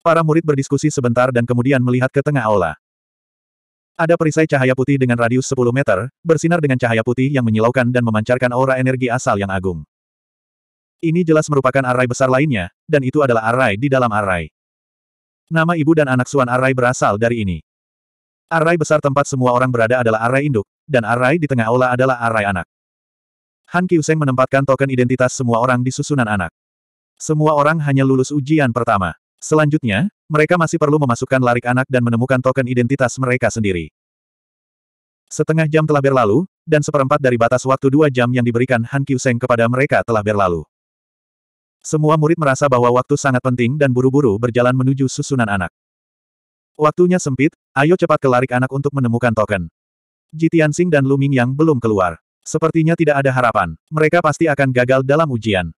Para murid berdiskusi sebentar dan kemudian melihat ke tengah aula. Ada perisai cahaya putih dengan radius 10 meter, bersinar dengan cahaya putih yang menyilaukan dan memancarkan aura energi asal yang agung. Ini jelas merupakan arai besar lainnya, dan itu adalah arai di dalam arai. Nama ibu dan anak Suan arai berasal dari ini. Arai besar tempat semua orang berada adalah arai induk, dan arai di tengah aula adalah arai anak. Han Kyuseng menempatkan token identitas semua orang di susunan anak. Semua orang hanya lulus ujian pertama. Selanjutnya, mereka masih perlu memasukkan larik anak dan menemukan token identitas mereka sendiri. Setengah jam telah berlalu, dan seperempat dari batas waktu dua jam yang diberikan Han Kyuseng kepada mereka telah berlalu. Semua murid merasa bahwa waktu sangat penting dan buru-buru berjalan menuju susunan anak. Waktunya sempit, ayo cepat ke larik anak untuk menemukan token. Jitiansing dan Lu Mingyang belum keluar. Sepertinya tidak ada harapan. Mereka pasti akan gagal dalam ujian.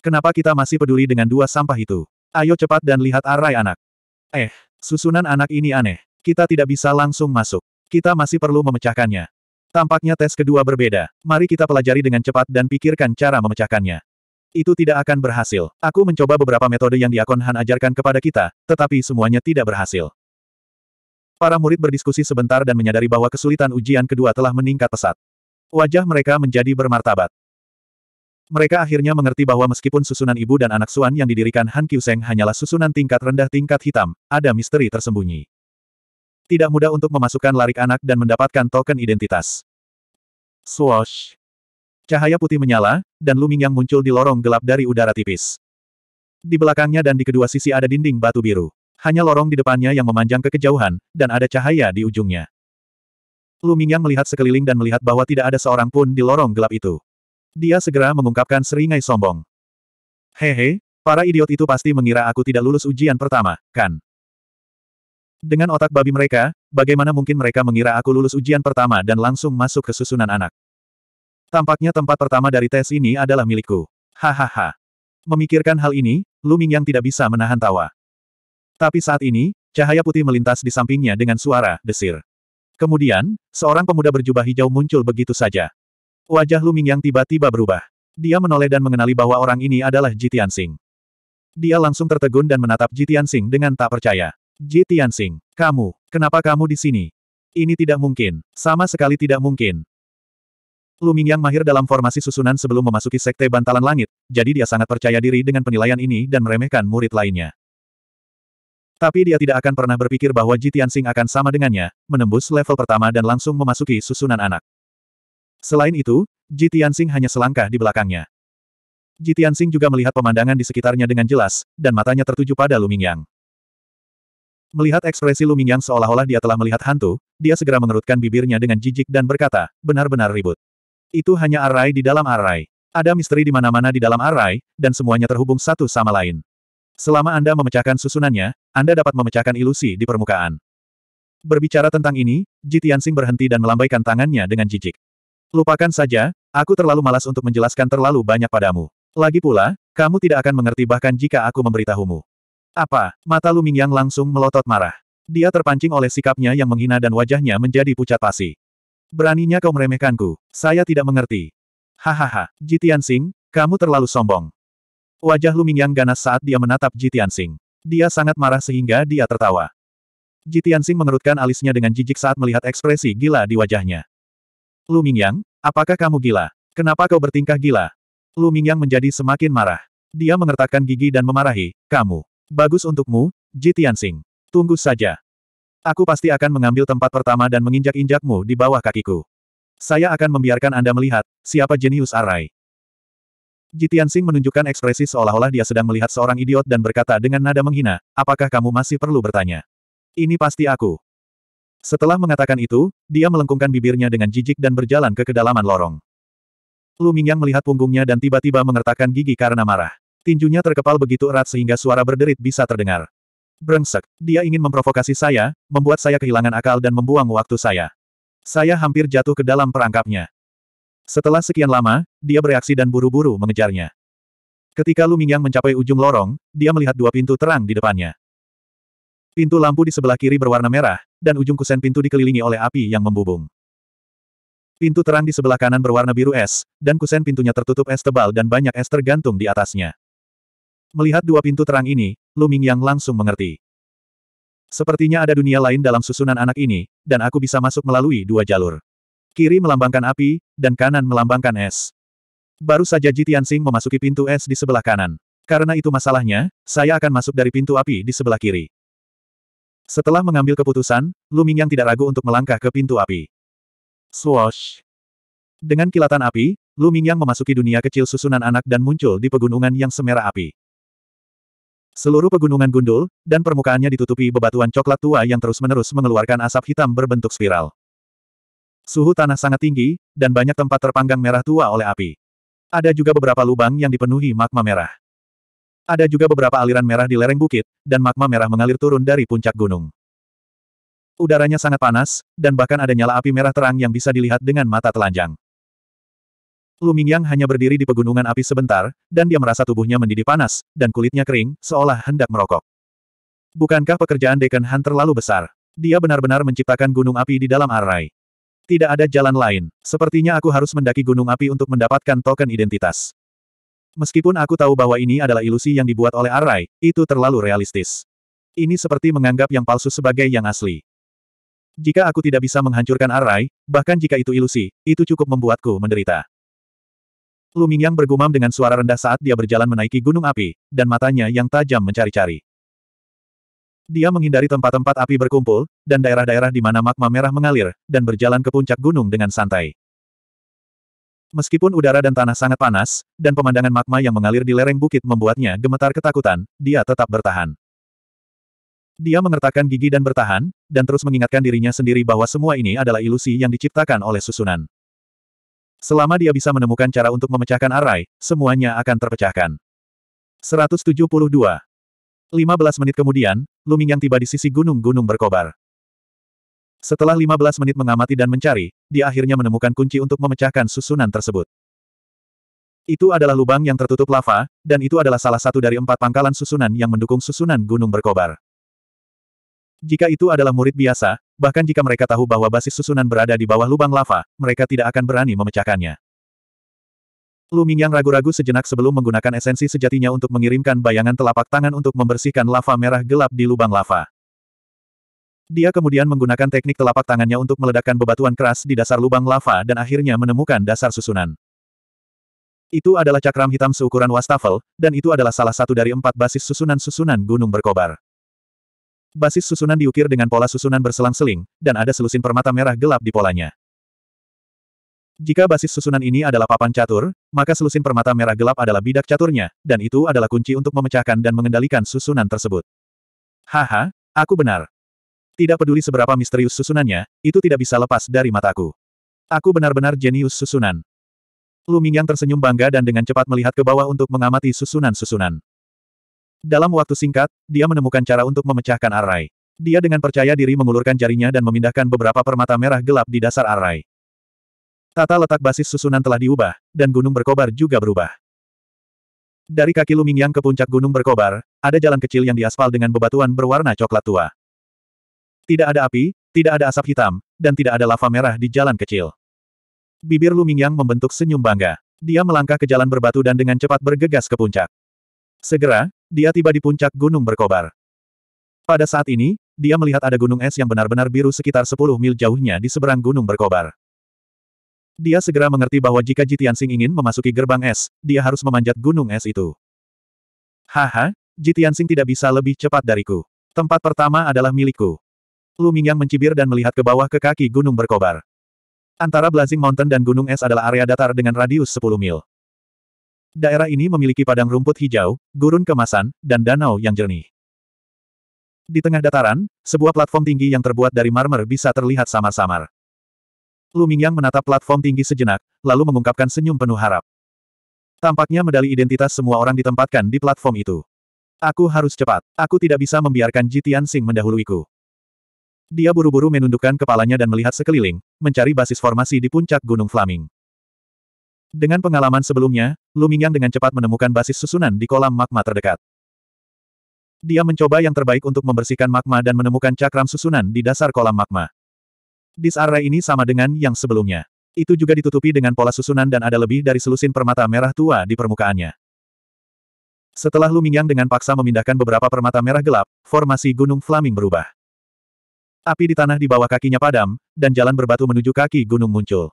Kenapa kita masih peduli dengan dua sampah itu? Ayo cepat dan lihat arai anak. Eh, susunan anak ini aneh. Kita tidak bisa langsung masuk. Kita masih perlu memecahkannya. Tampaknya tes kedua berbeda. Mari kita pelajari dengan cepat dan pikirkan cara memecahkannya. Itu tidak akan berhasil. Aku mencoba beberapa metode yang Diakon Han ajarkan kepada kita, tetapi semuanya tidak berhasil. Para murid berdiskusi sebentar dan menyadari bahwa kesulitan ujian kedua telah meningkat pesat. Wajah mereka menjadi bermartabat. Mereka akhirnya mengerti bahwa meskipun susunan ibu dan anak Suan yang didirikan Han Kyuseng hanyalah susunan tingkat rendah tingkat hitam, ada misteri tersembunyi. Tidak mudah untuk memasukkan larik anak dan mendapatkan token identitas. Swoosh! Cahaya putih menyala, dan Luming yang muncul di lorong gelap dari udara tipis. Di belakangnya dan di kedua sisi ada dinding batu biru. Hanya lorong di depannya yang memanjang ke kejauhan, dan ada cahaya di ujungnya. Luming yang melihat sekeliling dan melihat bahwa tidak ada seorang pun di lorong gelap itu. Dia segera mengungkapkan seringai sombong. Hehe, para idiot itu pasti mengira aku tidak lulus ujian pertama, kan? Dengan otak babi mereka, bagaimana mungkin mereka mengira aku lulus ujian pertama dan langsung masuk ke susunan anak? Tampaknya tempat pertama dari tes ini adalah milikku. Hahaha. Memikirkan hal ini, Lu Mingyang tidak bisa menahan tawa. Tapi saat ini, cahaya putih melintas di sampingnya dengan suara desir. Kemudian, seorang pemuda berjubah hijau muncul begitu saja. Wajah Lu Mingyang tiba-tiba berubah. Dia menoleh dan mengenali bahwa orang ini adalah Jitian Sing. Dia langsung tertegun dan menatap Jitian Sing dengan tak percaya. Jitian Sing, kamu, kenapa kamu di sini? Ini tidak mungkin. Sama sekali tidak mungkin. Lu Mingyang mahir dalam formasi susunan sebelum memasuki Sekte Bantalan Langit, jadi dia sangat percaya diri dengan penilaian ini dan meremehkan murid lainnya. Tapi dia tidak akan pernah berpikir bahwa Jitian Sing akan sama dengannya, menembus level pertama dan langsung memasuki susunan anak. Selain itu, Ji Tianxing hanya selangkah di belakangnya. Ji Tianxing juga melihat pemandangan di sekitarnya dengan jelas, dan matanya tertuju pada Lu Mingyang. Melihat ekspresi Lu Mingyang seolah-olah dia telah melihat hantu, dia segera mengerutkan bibirnya dengan jijik dan berkata, benar-benar ribut. Itu hanya arai di dalam arai. Ada misteri di mana-mana di dalam arai, dan semuanya terhubung satu sama lain. Selama Anda memecahkan susunannya, Anda dapat memecahkan ilusi di permukaan. Berbicara tentang ini, Ji Tianxing berhenti dan melambaikan tangannya dengan jijik. Lupakan saja, aku terlalu malas untuk menjelaskan terlalu banyak padamu. Lagi pula, kamu tidak akan mengerti bahkan jika aku memberitahumu. Apa? Mata Lu Mingyang langsung melotot marah. Dia terpancing oleh sikapnya yang menghina dan wajahnya menjadi pucat pasi. Beraninya kau meremehkanku. Saya tidak mengerti. Hahaha, Jitian Sing, kamu terlalu sombong. Wajah Lu Mingyang ganas saat dia menatap Jitian Sing. Dia sangat marah sehingga dia tertawa. Jitian Sing mengerutkan alisnya dengan jijik saat melihat ekspresi gila di wajahnya. Lu Mingyang, apakah kamu gila? Kenapa kau bertingkah gila? Lu Mingyang menjadi semakin marah. Dia mengertakkan gigi dan memarahi, kamu. Bagus untukmu, Ji Tianxing. Tunggu saja. Aku pasti akan mengambil tempat pertama dan menginjak-injakmu di bawah kakiku. Saya akan membiarkan Anda melihat, siapa jenius Arai. Ji Tianxing menunjukkan ekspresi seolah-olah dia sedang melihat seorang idiot dan berkata dengan nada menghina, apakah kamu masih perlu bertanya? Ini pasti aku. Setelah mengatakan itu, dia melengkungkan bibirnya dengan jijik dan berjalan ke kedalaman lorong. Lu Mingyang melihat punggungnya dan tiba-tiba mengertakkan gigi karena marah. Tinjunya terkepal begitu erat sehingga suara berderit bisa terdengar. Brengsek, dia ingin memprovokasi saya, membuat saya kehilangan akal dan membuang waktu saya. Saya hampir jatuh ke dalam perangkapnya. Setelah sekian lama, dia bereaksi dan buru-buru mengejarnya. Ketika Lu Mingyang mencapai ujung lorong, dia melihat dua pintu terang di depannya. Pintu lampu di sebelah kiri berwarna merah, dan ujung kusen pintu dikelilingi oleh api yang membubung. Pintu terang di sebelah kanan berwarna biru es, dan kusen pintunya tertutup es tebal dan banyak es tergantung di atasnya. Melihat dua pintu terang ini, Lu Mingyang langsung mengerti. Sepertinya ada dunia lain dalam susunan anak ini, dan aku bisa masuk melalui dua jalur. Kiri melambangkan api, dan kanan melambangkan es. Baru saja Ji Tianxing memasuki pintu es di sebelah kanan. Karena itu masalahnya, saya akan masuk dari pintu api di sebelah kiri. Setelah mengambil keputusan, Lu Mingyang tidak ragu untuk melangkah ke pintu api. Swoosh! Dengan kilatan api, Lu Mingyang memasuki dunia kecil susunan anak dan muncul di pegunungan yang semerah api. Seluruh pegunungan gundul, dan permukaannya ditutupi bebatuan coklat tua yang terus-menerus mengeluarkan asap hitam berbentuk spiral. Suhu tanah sangat tinggi, dan banyak tempat terpanggang merah tua oleh api. Ada juga beberapa lubang yang dipenuhi magma merah. Ada juga beberapa aliran merah di lereng bukit, dan magma merah mengalir turun dari puncak gunung. Udaranya sangat panas, dan bahkan ada nyala api merah terang yang bisa dilihat dengan mata telanjang. Lu Mingyang hanya berdiri di pegunungan api sebentar, dan dia merasa tubuhnya mendidih panas, dan kulitnya kering, seolah hendak merokok. Bukankah pekerjaan Dekan Han terlalu besar? Dia benar-benar menciptakan gunung api di dalam arai. Tidak ada jalan lain. Sepertinya aku harus mendaki gunung api untuk mendapatkan token identitas. Meskipun aku tahu bahwa ini adalah ilusi yang dibuat oleh Arai, itu terlalu realistis. Ini seperti menganggap yang palsu sebagai yang asli. Jika aku tidak bisa menghancurkan Arai, bahkan jika itu ilusi, itu cukup membuatku menderita. Lu Mingyang bergumam dengan suara rendah saat dia berjalan menaiki gunung api, dan matanya yang tajam mencari-cari. Dia menghindari tempat-tempat api berkumpul, dan daerah-daerah di mana magma merah mengalir, dan berjalan ke puncak gunung dengan santai. Meskipun udara dan tanah sangat panas, dan pemandangan magma yang mengalir di lereng bukit membuatnya gemetar ketakutan, dia tetap bertahan. Dia mengertakkan gigi dan bertahan, dan terus mengingatkan dirinya sendiri bahwa semua ini adalah ilusi yang diciptakan oleh susunan. Selama dia bisa menemukan cara untuk memecahkan arai, semuanya akan terpecahkan. 172. 15 menit kemudian, Lu Mingyang tiba di sisi gunung-gunung berkobar. Setelah 15 menit mengamati dan mencari, dia akhirnya menemukan kunci untuk memecahkan susunan tersebut. Itu adalah lubang yang tertutup lava, dan itu adalah salah satu dari empat pangkalan susunan yang mendukung susunan gunung berkobar. Jika itu adalah murid biasa, bahkan jika mereka tahu bahwa basis susunan berada di bawah lubang lava, mereka tidak akan berani memecahkannya. Lu Mingyang ragu-ragu sejenak sebelum menggunakan esensi sejatinya untuk mengirimkan bayangan telapak tangan untuk membersihkan lava merah gelap di lubang lava. Dia kemudian menggunakan teknik telapak tangannya untuk meledakkan bebatuan keras di dasar lubang lava dan akhirnya menemukan dasar susunan. Itu adalah cakram hitam seukuran wastafel, dan itu adalah salah satu dari empat basis susunan-susunan gunung berkobar. Basis susunan diukir dengan pola susunan berselang-seling, dan ada selusin permata merah gelap di polanya. Jika basis susunan ini adalah papan catur, maka selusin permata merah gelap adalah bidak caturnya, dan itu adalah kunci untuk memecahkan dan mengendalikan susunan tersebut. Haha, aku benar. Tidak peduli seberapa misterius susunannya, itu tidak bisa lepas dari mataku. Aku benar-benar jenius susunan. Lu Mingyang tersenyum bangga dan dengan cepat melihat ke bawah untuk mengamati susunan-susunan. Dalam waktu singkat, dia menemukan cara untuk memecahkan arai. Dia dengan percaya diri mengulurkan jarinya dan memindahkan beberapa permata merah gelap di dasar arai. Tata letak basis susunan telah diubah, dan gunung berkobar juga berubah. Dari kaki Lumingyang ke puncak gunung berkobar, ada jalan kecil yang diaspal dengan bebatuan berwarna coklat tua. Tidak ada api, tidak ada asap hitam, dan tidak ada lava merah di jalan kecil. Bibir Lumingyang membentuk senyum bangga. Dia melangkah ke jalan berbatu dan dengan cepat bergegas ke puncak. Segera, dia tiba di puncak gunung berkobar. Pada saat ini, dia melihat ada gunung es yang benar-benar biru sekitar 10 mil jauhnya di seberang gunung berkobar. Dia segera mengerti bahwa jika Jitiansing ingin memasuki gerbang es, dia harus memanjat gunung es itu. Haha, Jitiansing tidak bisa lebih cepat dariku. Tempat pertama adalah milikku. Lu Mingyang mencibir dan melihat ke bawah ke kaki gunung berkobar. Antara Blazing Mountain dan gunung es adalah area datar dengan radius 10 mil. Daerah ini memiliki padang rumput hijau, gurun kemasan, dan danau yang jernih. Di tengah dataran, sebuah platform tinggi yang terbuat dari marmer bisa terlihat samar-samar. Lu Mingyang menatap platform tinggi sejenak, lalu mengungkapkan senyum penuh harap. Tampaknya medali identitas semua orang ditempatkan di platform itu. Aku harus cepat. Aku tidak bisa membiarkan Jitian Sing mendahuluiku. Dia buru-buru menundukkan kepalanya dan melihat sekeliling, mencari basis formasi di puncak Gunung Flaming. Dengan pengalaman sebelumnya, Lu Mingyang dengan cepat menemukan basis susunan di kolam magma terdekat. Dia mencoba yang terbaik untuk membersihkan magma dan menemukan cakram susunan di dasar kolam magma. Dis array ini sama dengan yang sebelumnya. Itu juga ditutupi dengan pola susunan dan ada lebih dari selusin permata merah tua di permukaannya. Setelah Lu Mingyang dengan paksa memindahkan beberapa permata merah gelap, formasi Gunung Flaming berubah. Api di tanah di bawah kakinya padam, dan jalan berbatu menuju kaki gunung muncul.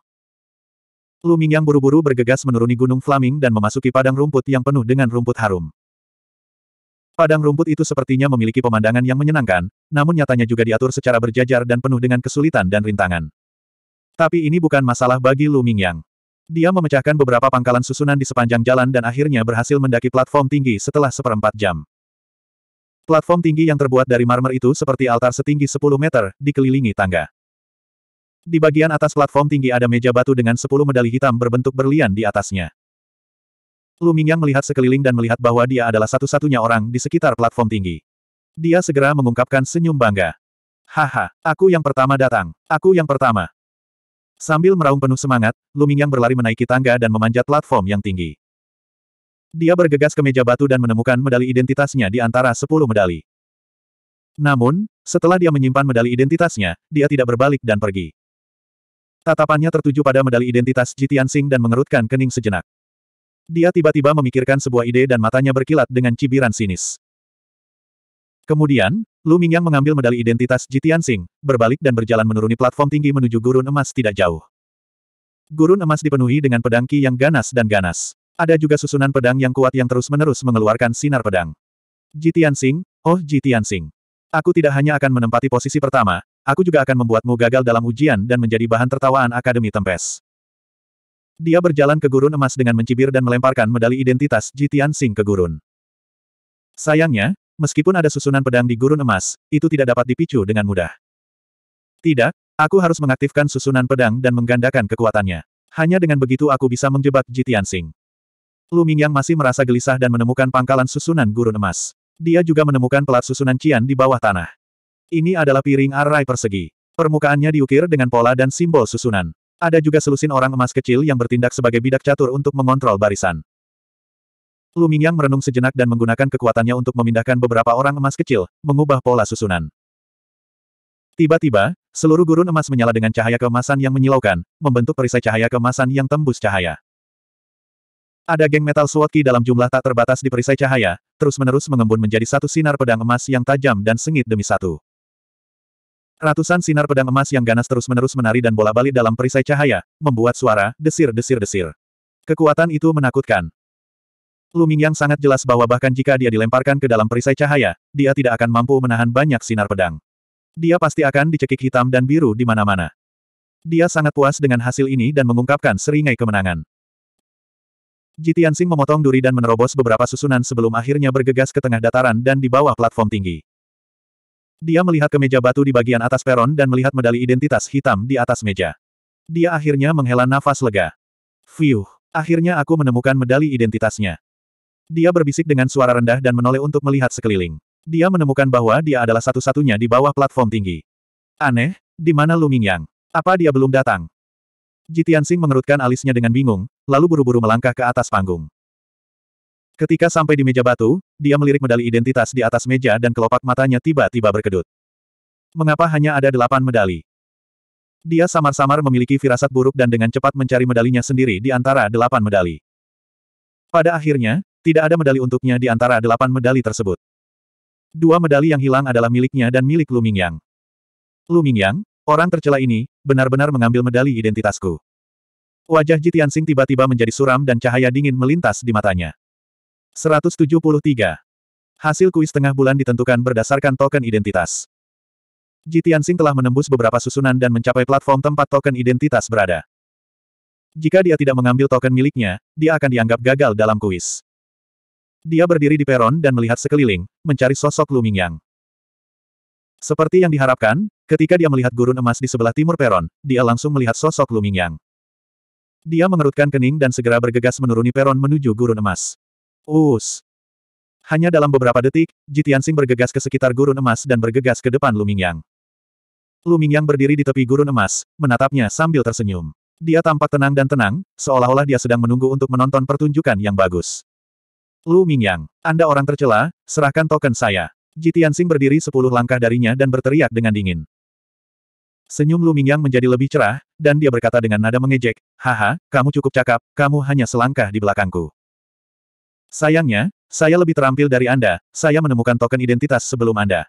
Lu Mingyang buru-buru bergegas menuruni gunung Flaming dan memasuki padang rumput yang penuh dengan rumput harum. Padang rumput itu sepertinya memiliki pemandangan yang menyenangkan, namun nyatanya juga diatur secara berjajar dan penuh dengan kesulitan dan rintangan. Tapi ini bukan masalah bagi Lu Mingyang. Dia memecahkan beberapa pangkalan susunan di sepanjang jalan dan akhirnya berhasil mendaki platform tinggi setelah seperempat jam. Platform tinggi yang terbuat dari marmer itu seperti altar setinggi 10 meter, dikelilingi tangga. Di bagian atas platform tinggi ada meja batu dengan 10 medali hitam berbentuk berlian di atasnya. Lu Mingyang melihat sekeliling dan melihat bahwa dia adalah satu-satunya orang di sekitar platform tinggi. Dia segera mengungkapkan senyum bangga. Haha, aku yang pertama datang. Aku yang pertama. Sambil meraung penuh semangat, Lu Mingyang berlari menaiki tangga dan memanjat platform yang tinggi. Dia bergegas ke meja batu dan menemukan medali identitasnya di antara sepuluh medali. Namun, setelah dia menyimpan medali identitasnya, dia tidak berbalik dan pergi. Tatapannya tertuju pada medali identitas Jitian Sing dan mengerutkan kening sejenak. Dia tiba-tiba memikirkan sebuah ide dan matanya berkilat dengan cibiran sinis. Kemudian, Lu Mingyang mengambil medali identitas Jitian Sing, berbalik dan berjalan menuruni platform tinggi menuju gurun emas tidak jauh. Gurun emas dipenuhi dengan pedang ki yang ganas dan ganas. Ada juga susunan pedang yang kuat yang terus-menerus mengeluarkan sinar pedang. Jitian Sing, oh Jitian Sing. Aku tidak hanya akan menempati posisi pertama, aku juga akan membuatmu gagal dalam ujian dan menjadi bahan tertawaan Akademi Tempes. Dia berjalan ke gurun emas dengan mencibir dan melemparkan medali identitas Jitian Sing ke gurun. Sayangnya, Meskipun ada susunan pedang di gurun emas, itu tidak dapat dipicu dengan mudah. Tidak, aku harus mengaktifkan susunan pedang dan menggandakan kekuatannya. Hanya dengan begitu aku bisa menjebak Jitian Sing. Lu Mingyang masih merasa gelisah dan menemukan pangkalan susunan gurun emas. Dia juga menemukan pelat susunan Cian di bawah tanah. Ini adalah piring arai persegi. Permukaannya diukir dengan pola dan simbol susunan. Ada juga selusin orang emas kecil yang bertindak sebagai bidak catur untuk mengontrol barisan. Lu Mingyang merenung sejenak dan menggunakan kekuatannya untuk memindahkan beberapa orang emas kecil, mengubah pola susunan. Tiba-tiba, seluruh gurun emas menyala dengan cahaya keemasan yang menyilaukan, membentuk perisai cahaya keemasan yang tembus cahaya. Ada geng metal sword ki dalam jumlah tak terbatas di perisai cahaya, terus-menerus mengembun menjadi satu sinar pedang emas yang tajam dan sengit demi satu. Ratusan sinar pedang emas yang ganas terus-menerus menari dan bola-balik dalam perisai cahaya, membuat suara, desir-desir-desir. Kekuatan itu menakutkan. Lu Mingyang sangat jelas bahwa bahkan jika dia dilemparkan ke dalam perisai cahaya, dia tidak akan mampu menahan banyak sinar pedang. Dia pasti akan dicekik hitam dan biru di mana-mana. Dia sangat puas dengan hasil ini dan mengungkapkan seringai kemenangan. Jitiansing memotong duri dan menerobos beberapa susunan sebelum akhirnya bergegas ke tengah dataran dan di bawah platform tinggi. Dia melihat ke meja batu di bagian atas peron dan melihat medali identitas hitam di atas meja. Dia akhirnya menghela nafas lega. Fiuh, akhirnya aku menemukan medali identitasnya. Dia berbisik dengan suara rendah dan menoleh untuk melihat sekeliling. Dia menemukan bahwa dia adalah satu-satunya di bawah platform tinggi. Aneh, di mana Lu Mingyang? Apa dia belum datang? Jitiansing mengerutkan alisnya dengan bingung, lalu buru-buru melangkah ke atas panggung. Ketika sampai di meja batu, dia melirik medali identitas di atas meja dan kelopak matanya tiba-tiba berkedut. Mengapa hanya ada delapan medali? Dia samar-samar memiliki firasat buruk dan dengan cepat mencari medalinya sendiri di antara delapan medali. Pada akhirnya, tidak ada medali untuknya di antara delapan medali tersebut. Dua medali yang hilang adalah miliknya dan milik Lu Mingyang. Orang tercela ini, benar-benar mengambil medali identitasku. Wajah Jitiansing tiba-tiba menjadi suram dan cahaya dingin melintas di matanya. 173. Hasil kuis tengah bulan ditentukan berdasarkan token identitas. Jitiansing telah menembus beberapa susunan dan mencapai platform tempat token identitas berada. Jika dia tidak mengambil token miliknya, dia akan dianggap gagal dalam kuis. Dia berdiri di peron dan melihat sekeliling, mencari sosok Lu Mingyang. Seperti yang diharapkan, ketika dia melihat gurun emas di sebelah timur peron, dia langsung melihat sosok Lu Mingyang. Dia mengerutkan kening dan segera bergegas menuruni peron menuju gurun emas. Us. Hanya dalam beberapa detik, Jitiansing bergegas ke sekitar gurun emas dan bergegas ke depan Lu Mingyang. Lu Mingyang berdiri di tepi gurun emas, menatapnya sambil tersenyum. Dia tampak tenang dan tenang, seolah-olah dia sedang menunggu untuk menonton pertunjukan yang bagus. Lu Mingyang, Anda orang tercela, serahkan token saya. Jitiansing berdiri sepuluh langkah darinya dan berteriak dengan dingin. Senyum Lu Mingyang menjadi lebih cerah, dan dia berkata dengan nada mengejek, Haha, kamu cukup cakap, kamu hanya selangkah di belakangku. Sayangnya, saya lebih terampil dari Anda, saya menemukan token identitas sebelum Anda.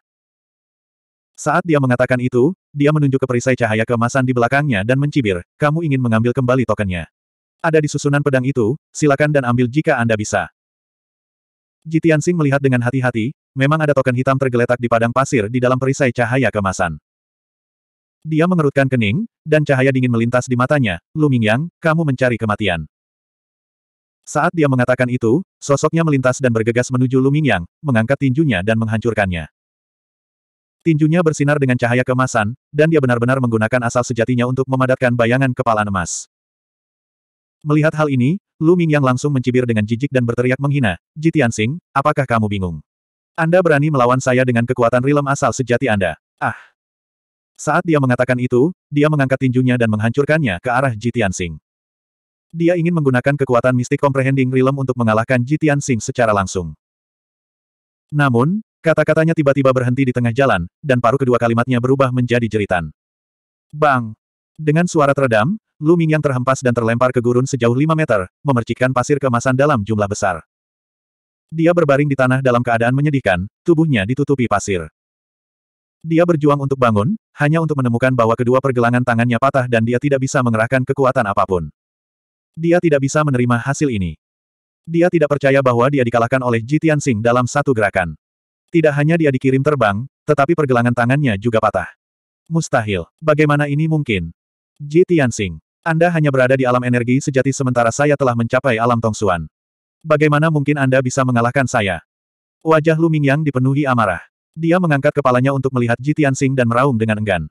Saat dia mengatakan itu, dia menunjuk ke perisai cahaya keemasan di belakangnya dan mencibir, kamu ingin mengambil kembali tokennya. Ada di susunan pedang itu, silakan dan ambil jika Anda bisa. Jitiansing melihat dengan hati-hati, memang ada token hitam tergeletak di padang pasir di dalam perisai cahaya kemasan. Dia mengerutkan kening, dan cahaya dingin melintas di matanya, Lu Mingyang, kamu mencari kematian. Saat dia mengatakan itu, sosoknya melintas dan bergegas menuju Lu Mingyang, mengangkat tinjunya dan menghancurkannya. Tinjunya bersinar dengan cahaya kemasan, dan dia benar-benar menggunakan asal sejatinya untuk memadatkan bayangan kepala emas. Melihat hal ini, Lu Mingyang langsung mencibir dengan jijik dan berteriak menghina, Jitiansing, apakah kamu bingung? Anda berani melawan saya dengan kekuatan rilem asal sejati Anda. Ah! Saat dia mengatakan itu, dia mengangkat tinjunya dan menghancurkannya ke arah Jitiansing. Dia ingin menggunakan kekuatan mistik comprehending realm untuk mengalahkan Jitiansing secara langsung. Namun, kata-katanya tiba-tiba berhenti di tengah jalan, dan paruh kedua kalimatnya berubah menjadi jeritan. Bang! Dengan suara teredam, Lu Ming yang terhempas dan terlempar ke gurun sejauh 5 meter, memercikkan pasir kemasan dalam jumlah besar. Dia berbaring di tanah dalam keadaan menyedihkan, tubuhnya ditutupi pasir. Dia berjuang untuk bangun, hanya untuk menemukan bahwa kedua pergelangan tangannya patah dan dia tidak bisa mengerahkan kekuatan apa pun. Dia tidak bisa menerima hasil ini. Dia tidak percaya bahwa dia dikalahkan oleh Jitian Sing dalam satu gerakan. Tidak hanya dia dikirim terbang, tetapi pergelangan tangannya juga patah. Mustahil. Bagaimana ini mungkin? Jitian Sing. Anda hanya berada di alam energi sejati sementara saya telah mencapai alam Tongsuan. Bagaimana mungkin Anda bisa mengalahkan saya? Wajah Lu Mingyang dipenuhi amarah. Dia mengangkat kepalanya untuk melihat Jitiansing dan meraung dengan enggan.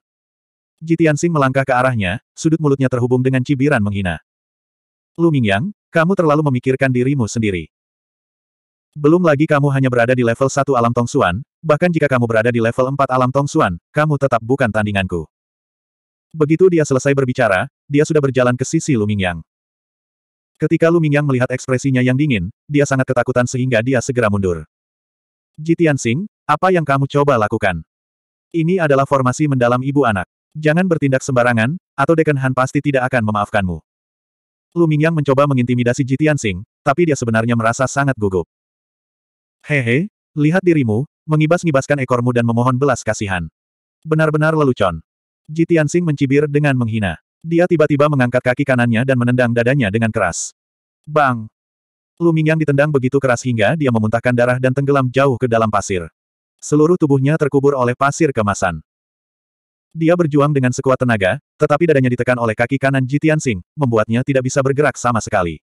Jitiansing melangkah ke arahnya, sudut mulutnya terhubung dengan cibiran menghina. Lu Mingyang, kamu terlalu memikirkan dirimu sendiri. Belum lagi kamu hanya berada di level 1 alam Tongsuan, bahkan jika kamu berada di level 4 alam Tongsuan, kamu tetap bukan tandinganku. Begitu dia selesai berbicara, dia sudah berjalan ke sisi Lu Mingyang. Ketika Lu Mingyang melihat ekspresinya yang dingin, dia sangat ketakutan sehingga dia segera mundur. Jitiansing, apa yang kamu coba lakukan? Ini adalah formasi mendalam ibu anak. Jangan bertindak sembarangan, atau Dekan Han pasti tidak akan memaafkanmu. Lu Mingyang mencoba mengintimidasi Jitian Sing, tapi dia sebenarnya merasa sangat gugup. Hehe, lihat dirimu, mengibas-ngibaskan ekormu dan memohon belas kasihan. Benar-benar lelucon. Jitian Sing mencibir dengan menghina. Dia tiba-tiba mengangkat kaki kanannya dan menendang dadanya dengan keras. Bang! Lu Mingyang ditendang begitu keras hingga dia memuntahkan darah dan tenggelam jauh ke dalam pasir. Seluruh tubuhnya terkubur oleh pasir kemasan. Dia berjuang dengan sekuat tenaga, tetapi dadanya ditekan oleh kaki kanan Jitian Sing, membuatnya tidak bisa bergerak sama sekali.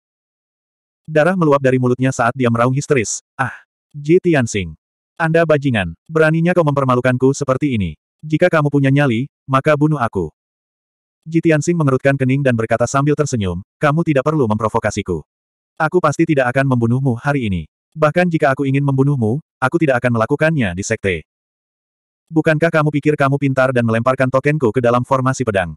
Darah meluap dari mulutnya saat dia meraung histeris. Ah! Jitian Sing. Anda bajingan, beraninya kau mempermalukanku seperti ini. Jika kamu punya nyali, maka bunuh aku. Jitian Sing mengerutkan kening dan berkata sambil tersenyum, kamu tidak perlu memprovokasiku. Aku pasti tidak akan membunuhmu hari ini. Bahkan jika aku ingin membunuhmu, aku tidak akan melakukannya di sekte. Bukankah kamu pikir kamu pintar dan melemparkan tokenku ke dalam formasi pedang?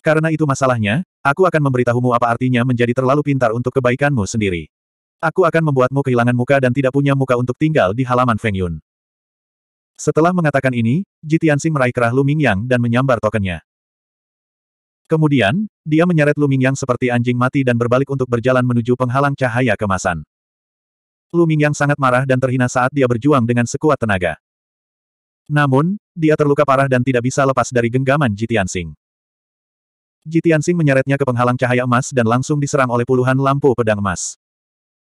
Karena itu masalahnya, aku akan memberitahumu apa artinya menjadi terlalu pintar untuk kebaikanmu sendiri. Aku akan membuatmu kehilangan muka dan tidak punya muka untuk tinggal di halaman Feng Yun. Setelah mengatakan ini, Jitiansing meraih kerah Lu Mingyang dan menyambar tokennya. Kemudian, dia menyeret Lu Mingyang seperti anjing mati dan berbalik untuk berjalan menuju penghalang cahaya kemasan. Lu Mingyang sangat marah dan terhina saat dia berjuang dengan sekuat tenaga. Namun, dia terluka parah dan tidak bisa lepas dari genggaman Jitiansing. Jitiansing menyeretnya ke penghalang cahaya emas dan langsung diserang oleh puluhan lampu pedang emas.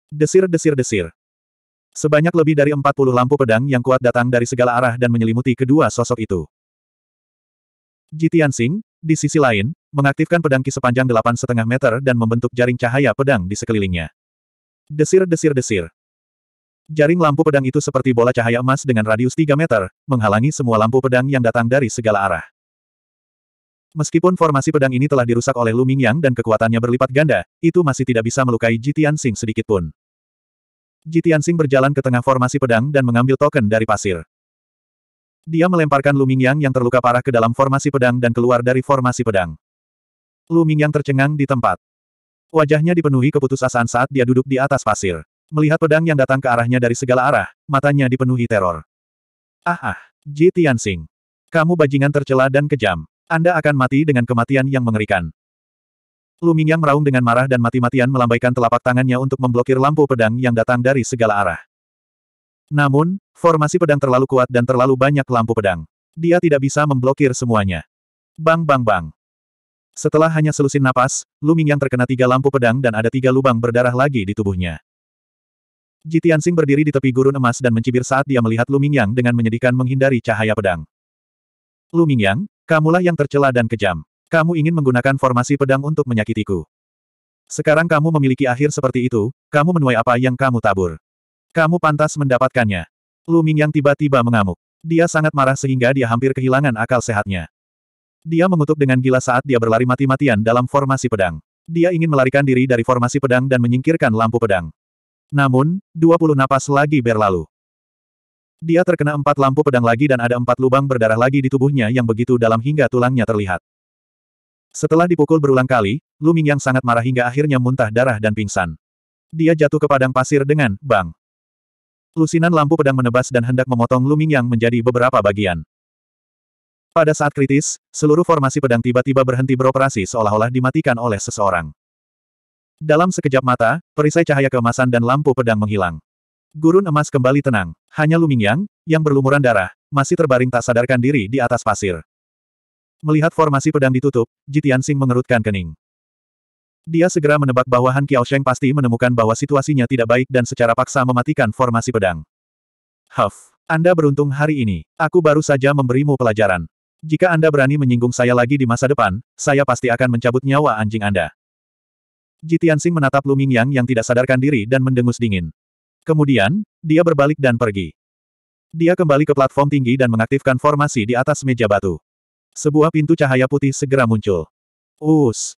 Desir-desir-desir. Sebanyak lebih dari 40 lampu pedang yang kuat datang dari segala arah dan menyelimuti kedua sosok itu. Jitiansing, di sisi lain, mengaktifkan pedang ki sepanjang delapan setengah meter dan membentuk jaring cahaya pedang di sekelilingnya. Desir-desir-desir. Jaring lampu pedang itu seperti bola cahaya emas dengan radius 3 meter, menghalangi semua lampu pedang yang datang dari segala arah. Meskipun formasi pedang ini telah dirusak oleh Lu Mingyang dan kekuatannya berlipat ganda, itu masih tidak bisa melukai Jitian Sing sedikit pun. Jitian Sing berjalan ke tengah formasi pedang dan mengambil token dari pasir. Dia melemparkan Lu Mingyang yang terluka parah ke dalam formasi pedang dan keluar dari formasi pedang. Lu Mingyang tercengang di tempat. Wajahnya dipenuhi keputusasaan saat dia duduk di atas pasir. Melihat pedang yang datang ke arahnya dari segala arah, matanya dipenuhi teror. Ah ah, Ji Tianxing. Kamu bajingan tercela dan kejam. Anda akan mati dengan kematian yang mengerikan. Lu Mingyang meraung dengan marah dan mati-matian melambaikan telapak tangannya untuk memblokir lampu pedang yang datang dari segala arah. Namun, formasi pedang terlalu kuat dan terlalu banyak lampu pedang. Dia tidak bisa memblokir semuanya. Bang bang bang. Setelah hanya selusin napas, Lu Mingyang terkena tiga lampu pedang dan ada tiga lubang berdarah lagi di tubuhnya. Jitiansing berdiri di tepi gurun emas dan mencibir saat dia melihat Lu Mingyang dengan menyedihkan menghindari cahaya pedang. Lu Mingyang, kamulah yang tercela dan kejam. Kamu ingin menggunakan formasi pedang untuk menyakitiku. Sekarang kamu memiliki akhir seperti itu, kamu menuai apa yang kamu tabur. Kamu pantas mendapatkannya. Lu Mingyang tiba-tiba mengamuk. Dia sangat marah sehingga dia hampir kehilangan akal sehatnya. Dia mengutuk dengan gila saat dia berlari mati-matian dalam formasi pedang. Dia ingin melarikan diri dari formasi pedang dan menyingkirkan lampu pedang. Namun, 20 napas lagi berlalu. Dia terkena empat lampu pedang lagi dan ada empat lubang berdarah lagi di tubuhnya yang begitu dalam hingga tulangnya terlihat. Setelah dipukul berulang kali, Lu Mingyang sangat marah hingga akhirnya muntah darah dan pingsan. Dia jatuh ke padang pasir dengan bang. Lusinan lampu pedang menebas dan hendak memotong Lu Mingyang menjadi beberapa bagian. Pada saat kritis, seluruh formasi pedang tiba-tiba berhenti beroperasi seolah-olah dimatikan oleh seseorang. Dalam sekejap mata, perisai cahaya keemasan dan lampu pedang menghilang. Gurun emas kembali tenang. Hanya Lu Mingyang, yang berlumuran darah, masih terbaring tak sadarkan diri di atas pasir. Melihat formasi pedang ditutup, Jitiansing mengerutkan kening. Dia segera menebak bahwa Han Qiaosheng pasti menemukan bahwa situasinya tidak baik dan secara paksa mematikan formasi pedang. Huff, Anda beruntung hari ini. Aku baru saja memberimu pelajaran. Jika Anda berani menyinggung saya lagi di masa depan, saya pasti akan mencabut nyawa anjing Anda. Jitiansing menatap Lu Mingyang yang tidak sadarkan diri dan mendengus dingin. Kemudian, dia berbalik dan pergi. Dia kembali ke platform tinggi dan mengaktifkan formasi di atas meja batu. Sebuah pintu cahaya putih segera muncul. Us.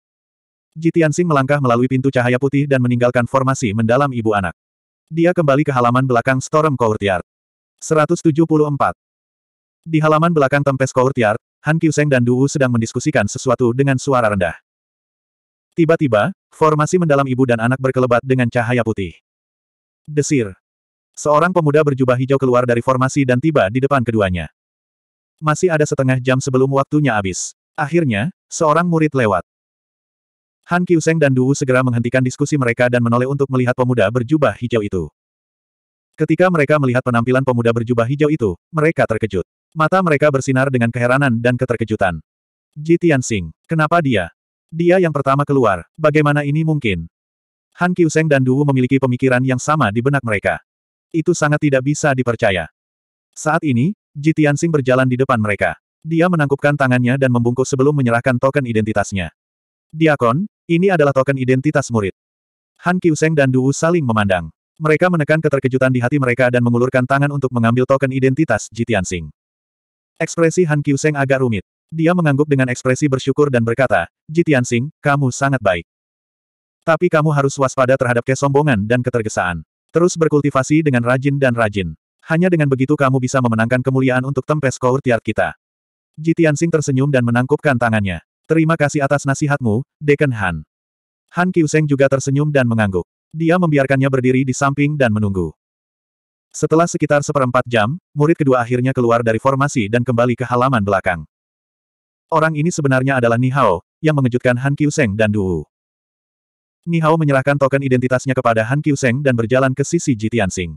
Jitiansing melangkah melalui pintu cahaya putih dan meninggalkan formasi mendalam ibu anak. Dia kembali ke halaman belakang Storm Courtyard. 174. Di halaman belakang Tempest Courtyard, Han Kyuseng dan Wu sedang mendiskusikan sesuatu dengan suara rendah. Tiba-tiba, formasi mendalam ibu dan anak berkelebat dengan cahaya putih. Desir. Seorang pemuda berjubah hijau keluar dari formasi dan tiba di depan keduanya. Masih ada setengah jam sebelum waktunya habis. Akhirnya, seorang murid lewat. Han Kyuseng dan Duwu segera menghentikan diskusi mereka dan menoleh untuk melihat pemuda berjubah hijau itu. Ketika mereka melihat penampilan pemuda berjubah hijau itu, mereka terkejut. Mata mereka bersinar dengan keheranan dan keterkejutan. Ji Tianxing, kenapa dia? Dia yang pertama keluar, bagaimana ini mungkin? Han Kyuseng dan Duwu memiliki pemikiran yang sama di benak mereka. Itu sangat tidak bisa dipercaya. Saat ini, Ji Tianxing berjalan di depan mereka. Dia menangkupkan tangannya dan membungkuk sebelum menyerahkan token identitasnya. Diakon, ini adalah token identitas murid. Han Qiuseng dan Du Wu saling memandang. Mereka menekan keterkejutan di hati mereka dan mengulurkan tangan untuk mengambil token identitas Ji Tianxing. Ekspresi Han Qiuseng agak rumit. Dia mengangguk dengan ekspresi bersyukur dan berkata, Ji Tianxing, kamu sangat baik. Tapi kamu harus waspada terhadap kesombongan dan ketergesaan. Terus berkultivasi dengan rajin dan rajin. Hanya dengan begitu kamu bisa memenangkan kemuliaan untuk Tempest Courtyard kita. Jitiansing tersenyum dan menangkupkan tangannya. Terima kasih atas nasihatmu, Deken Han. Han Qiuseng juga tersenyum dan mengangguk. Dia membiarkannya berdiri di samping dan menunggu. Setelah sekitar seperempat jam, murid kedua akhirnya keluar dari formasi dan kembali ke halaman belakang. Orang ini sebenarnya adalah Ni Hao, yang mengejutkan Han Qiuseng dan Du Ni Hao menyerahkan token identitasnya kepada Han Qiuseng dan berjalan ke sisi Jitiansing.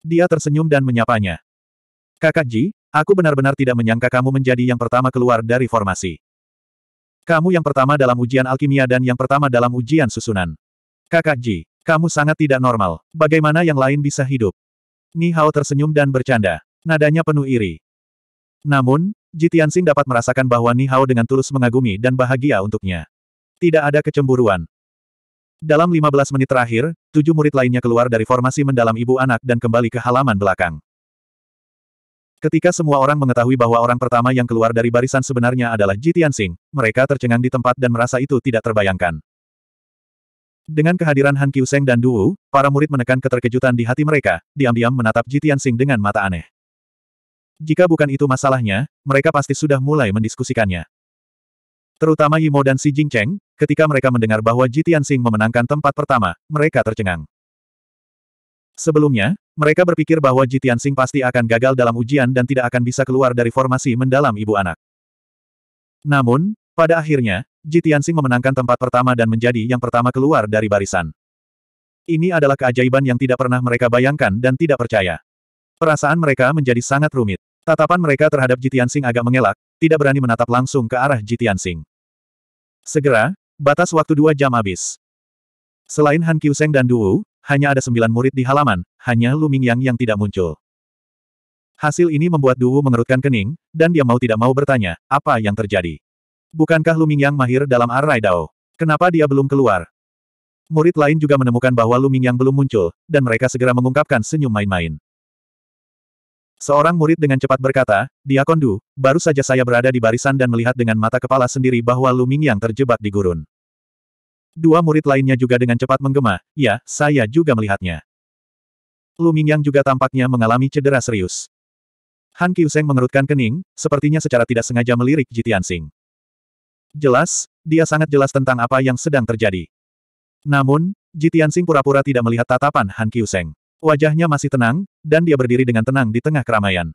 Dia tersenyum dan menyapanya. Kakak Ji, aku benar-benar tidak menyangka kamu menjadi yang pertama keluar dari formasi. Kamu yang pertama dalam ujian alkimia dan yang pertama dalam ujian susunan. Kakak Ji, kamu sangat tidak normal. Bagaimana yang lain bisa hidup? Ni Hao tersenyum dan bercanda. Nadanya penuh iri. Namun, Ji Tianxing dapat merasakan bahwa Ni Hao dengan tulus mengagumi dan bahagia untuknya. Tidak ada kecemburuan. Dalam 15 menit terakhir, tujuh murid lainnya keluar dari formasi mendalam ibu anak dan kembali ke halaman belakang. Ketika semua orang mengetahui bahwa orang pertama yang keluar dari barisan sebenarnya adalah Ji Tianxing, mereka tercengang di tempat dan merasa itu tidak terbayangkan. Dengan kehadiran Han Qiuseng dan Wu, para murid menekan keterkejutan di hati mereka, diam-diam menatap Ji Tianxing dengan mata aneh. Jika bukan itu masalahnya, mereka pasti sudah mulai mendiskusikannya. Terutama Yimo dan Xi Jingcheng, ketika mereka mendengar bahwa Ji Tianxing memenangkan tempat pertama, mereka tercengang. Sebelumnya, mereka berpikir bahwa Ji Tianxing pasti akan gagal dalam ujian dan tidak akan bisa keluar dari formasi mendalam ibu anak. Namun, pada akhirnya, Jitiansing memenangkan tempat pertama dan menjadi yang pertama keluar dari barisan. Ini adalah keajaiban yang tidak pernah mereka bayangkan dan tidak percaya. Perasaan mereka menjadi sangat rumit. Tatapan mereka terhadap Jitiansing agak mengelak, tidak berani menatap langsung ke arah Jitiansing. Segera, batas waktu dua jam habis. Selain Han Qiuseng dan Duwu, hanya ada sembilan murid di halaman, hanya Lu Mingyang yang tidak muncul. Hasil ini membuat Duwu mengerutkan kening, dan dia mau tidak mau bertanya, apa yang terjadi? Bukankah Lu Mingyang mahir dalam Arai Dao? Kenapa dia belum keluar? Murid lain juga menemukan bahwa Lu Mingyang belum muncul, dan mereka segera mengungkapkan senyum main-main. Seorang murid dengan cepat berkata, Diakon Du, baru saja saya berada di barisan dan melihat dengan mata kepala sendiri bahwa Lu Mingyang terjebak di gurun. Dua murid lainnya juga dengan cepat menggema, ya, saya juga melihatnya. Lu Mingyang juga tampaknya mengalami cedera serius. Han Qiuseng mengerutkan kening, sepertinya secara tidak sengaja melirik Jitiansing. Jelas, dia sangat jelas tentang apa yang sedang terjadi. Namun, Jitiansing pura-pura tidak melihat tatapan Han Qiuseng. Wajahnya masih tenang, dan dia berdiri dengan tenang di tengah keramaian.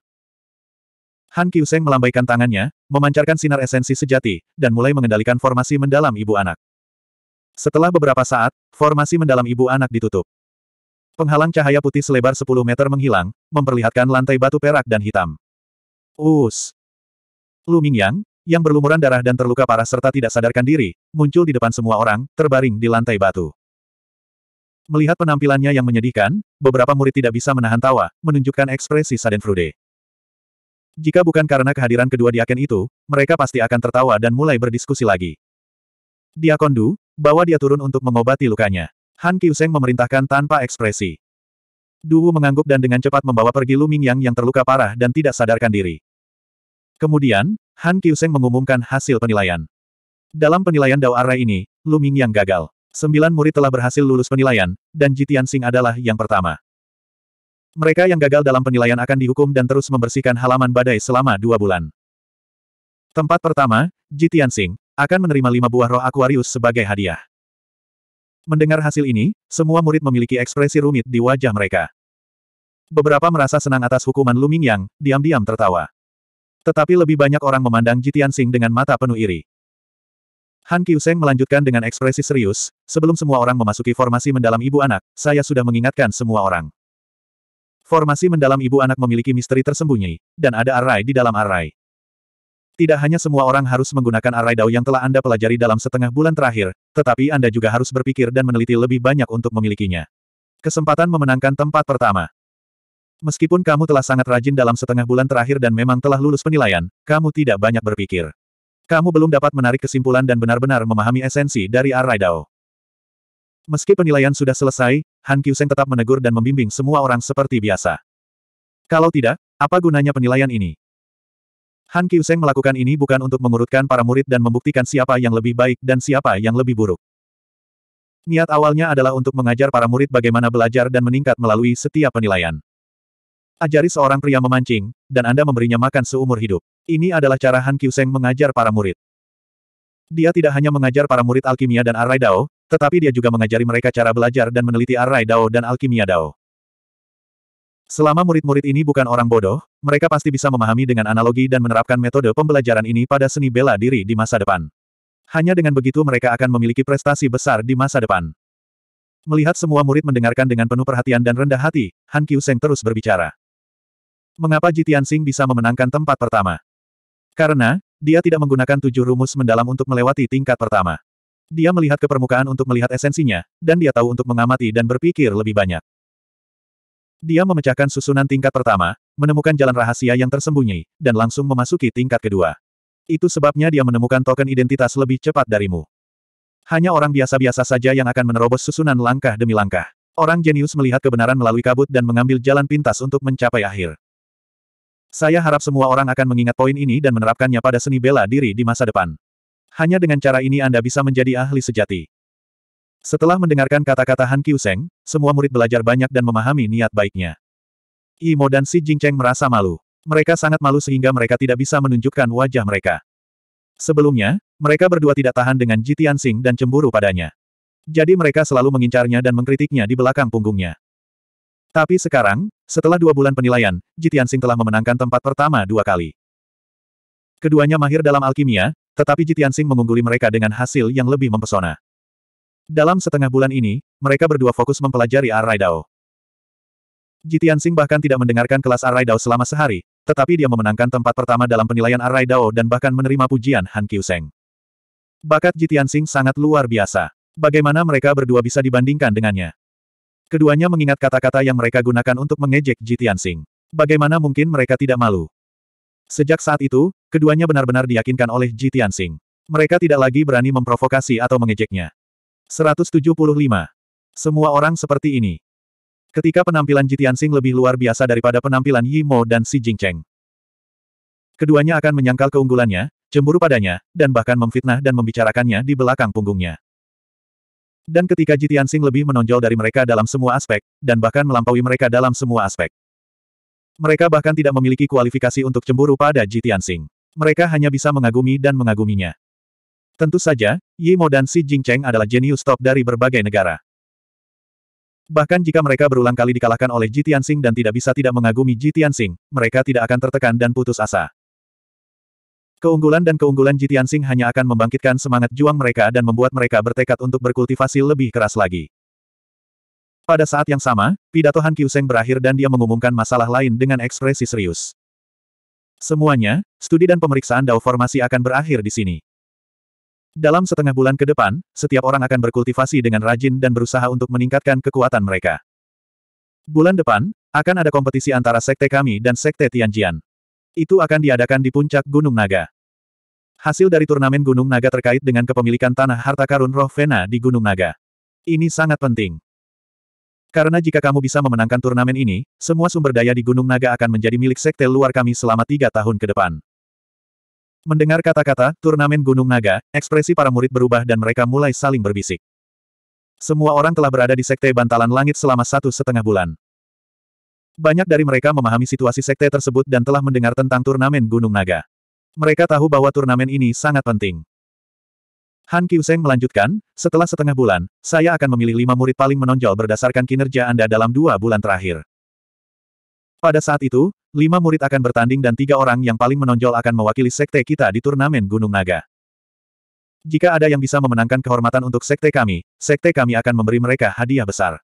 Han Qiuseng melambaikan tangannya, memancarkan sinar esensi sejati, dan mulai mengendalikan formasi mendalam ibu anak. Setelah beberapa saat, formasi mendalam ibu anak ditutup. Penghalang cahaya putih selebar 10 meter menghilang, memperlihatkan lantai batu perak dan hitam. Us. Lu Mingyang, yang berlumuran darah dan terluka parah serta tidak sadarkan diri, muncul di depan semua orang, terbaring di lantai batu. Melihat penampilannya yang menyedihkan, beberapa murid tidak bisa menahan tawa, menunjukkan ekspresi Sadenfrude. Jika bukan karena kehadiran kedua diaken itu, mereka pasti akan tertawa dan mulai berdiskusi lagi. Diakon Du, bawa dia turun untuk mengobati lukanya. Han Qiuseng memerintahkan tanpa ekspresi. Duwu mengangguk dan dengan cepat membawa pergi Lu Mingyang yang terluka parah dan tidak sadarkan diri. Kemudian, Han Qiuseng mengumumkan hasil penilaian. Dalam penilaian Dao Arai ini, Lu Mingyang gagal. Sembilan murid telah berhasil lulus penilaian, dan Jitian Sing adalah yang pertama. Mereka yang gagal dalam penilaian akan dihukum dan terus membersihkan halaman badai selama dua bulan. Tempat pertama, Jitian Sing, akan menerima lima buah roh Aquarius sebagai hadiah. Mendengar hasil ini, semua murid memiliki ekspresi rumit di wajah mereka. Beberapa merasa senang atas hukuman Lu Mingyang, diam-diam tertawa. Tetapi lebih banyak orang memandang Jitian Sing dengan mata penuh iri. Han Qiuseng melanjutkan dengan ekspresi serius, sebelum semua orang memasuki formasi mendalam ibu anak, saya sudah mengingatkan semua orang. Formasi mendalam ibu anak memiliki misteri tersembunyi, dan ada arai di dalam arai. Tidak hanya semua orang harus menggunakan arai dao yang telah Anda pelajari dalam setengah bulan terakhir, tetapi Anda juga harus berpikir dan meneliti lebih banyak untuk memilikinya. Kesempatan memenangkan tempat pertama. Meskipun kamu telah sangat rajin dalam setengah bulan terakhir dan memang telah lulus penilaian, kamu tidak banyak berpikir. Kamu belum dapat menarik kesimpulan dan benar-benar memahami esensi dari arai dao. Meski penilaian sudah selesai, Han Qiuseng tetap menegur dan membimbing semua orang seperti biasa. Kalau tidak, apa gunanya penilaian ini? Han Qiuseng melakukan ini bukan untuk mengurutkan para murid dan membuktikan siapa yang lebih baik dan siapa yang lebih buruk. Niat awalnya adalah untuk mengajar para murid bagaimana belajar dan meningkat melalui setiap penilaian. Ajari seorang pria memancing, dan Anda memberinya makan seumur hidup. Ini adalah cara Han Qiuseng mengajar para murid. Dia tidak hanya mengajar para murid alkimia dan arai dao, tetapi dia juga mengajari mereka cara belajar dan meneliti arai dao dan alkimia dao. Selama murid-murid ini bukan orang bodoh, mereka pasti bisa memahami dengan analogi dan menerapkan metode pembelajaran ini pada seni bela diri di masa depan. Hanya dengan begitu mereka akan memiliki prestasi besar di masa depan. Melihat semua murid mendengarkan dengan penuh perhatian dan rendah hati, Han Qiuseng terus berbicara. Mengapa Jitian Sing bisa memenangkan tempat pertama? Karena, dia tidak menggunakan tujuh rumus mendalam untuk melewati tingkat pertama. Dia melihat ke permukaan untuk melihat esensinya, dan dia tahu untuk mengamati dan berpikir lebih banyak. Dia memecahkan susunan tingkat pertama, menemukan jalan rahasia yang tersembunyi, dan langsung memasuki tingkat kedua. Itu sebabnya dia menemukan token identitas lebih cepat darimu. Hanya orang biasa-biasa saja yang akan menerobos susunan langkah demi langkah. Orang jenius melihat kebenaran melalui kabut dan mengambil jalan pintas untuk mencapai akhir. Saya harap semua orang akan mengingat poin ini dan menerapkannya pada seni bela diri di masa depan. Hanya dengan cara ini Anda bisa menjadi ahli sejati. Setelah mendengarkan kata-kata Han Qiuseng, semua murid belajar banyak dan memahami niat baiknya. Imo dan Si Jingcheng merasa malu. Mereka sangat malu sehingga mereka tidak bisa menunjukkan wajah mereka. Sebelumnya, mereka berdua tidak tahan dengan Jitian Sing dan cemburu padanya. Jadi mereka selalu mengincarnya dan mengkritiknya di belakang punggungnya. Tapi sekarang, setelah dua bulan penilaian, Jitian Sing telah memenangkan tempat pertama dua kali. Keduanya mahir dalam alkimia, tetapi Jitiansing mengungguli mereka dengan hasil yang lebih mempesona. Dalam setengah bulan ini, mereka berdua fokus mempelajari Arraidao. Jitiansing bahkan tidak mendengarkan kelas Arraidao selama sehari, tetapi dia memenangkan tempat pertama dalam penilaian Arraidao dan bahkan menerima pujian Han Qiuseng. Bakat Jitiansing sangat luar biasa. Bagaimana mereka berdua bisa dibandingkan dengannya? Keduanya mengingat kata-kata yang mereka gunakan untuk mengejek Jitiansing. Bagaimana mungkin mereka tidak malu? Sejak saat itu, keduanya benar-benar diyakinkan oleh Ji Tianxing. Mereka tidak lagi berani memprovokasi atau mengejeknya. 175. Semua orang seperti ini. Ketika penampilan Ji Tianxing lebih luar biasa daripada penampilan Yi Mo dan Xi Jingcheng. Keduanya akan menyangkal keunggulannya, cemburu padanya, dan bahkan memfitnah dan membicarakannya di belakang punggungnya. Dan ketika Ji Tianxing lebih menonjol dari mereka dalam semua aspek, dan bahkan melampaui mereka dalam semua aspek. Mereka bahkan tidak memiliki kualifikasi untuk cemburu pada Ji Tianxing. Mereka hanya bisa mengagumi dan mengaguminya. Tentu saja, Yi Mo dan Xi Jingcheng adalah jenius top dari berbagai negara. Bahkan jika mereka berulang kali dikalahkan oleh Ji Tianxing dan tidak bisa tidak mengagumi Ji Tianxing, mereka tidak akan tertekan dan putus asa. Keunggulan dan keunggulan Ji Tianxing hanya akan membangkitkan semangat juang mereka dan membuat mereka bertekad untuk berkultivasi lebih keras lagi. Pada saat yang sama, pidato Han Qiuseng berakhir dan dia mengumumkan masalah lain dengan ekspresi serius. Semuanya, studi dan pemeriksaan Dao formasi akan berakhir di sini. Dalam setengah bulan ke depan, setiap orang akan berkultivasi dengan rajin dan berusaha untuk meningkatkan kekuatan mereka. Bulan depan, akan ada kompetisi antara Sekte kami dan Sekte Tianjian. Itu akan diadakan di puncak Gunung Naga. Hasil dari turnamen Gunung Naga terkait dengan kepemilikan tanah harta karun roh Vena di Gunung Naga. Ini sangat penting. Karena jika kamu bisa memenangkan turnamen ini, semua sumber daya di Gunung Naga akan menjadi milik sekte luar kami selama tiga tahun ke depan. Mendengar kata-kata, turnamen Gunung Naga, ekspresi para murid berubah dan mereka mulai saling berbisik. Semua orang telah berada di sekte bantalan langit selama satu setengah bulan. Banyak dari mereka memahami situasi sekte tersebut dan telah mendengar tentang turnamen Gunung Naga. Mereka tahu bahwa turnamen ini sangat penting. Han Qiuseng melanjutkan, setelah setengah bulan, saya akan memilih lima murid paling menonjol berdasarkan kinerja Anda dalam dua bulan terakhir. Pada saat itu, lima murid akan bertanding dan tiga orang yang paling menonjol akan mewakili sekte kita di turnamen Gunung Naga. Jika ada yang bisa memenangkan kehormatan untuk sekte kami, sekte kami akan memberi mereka hadiah besar.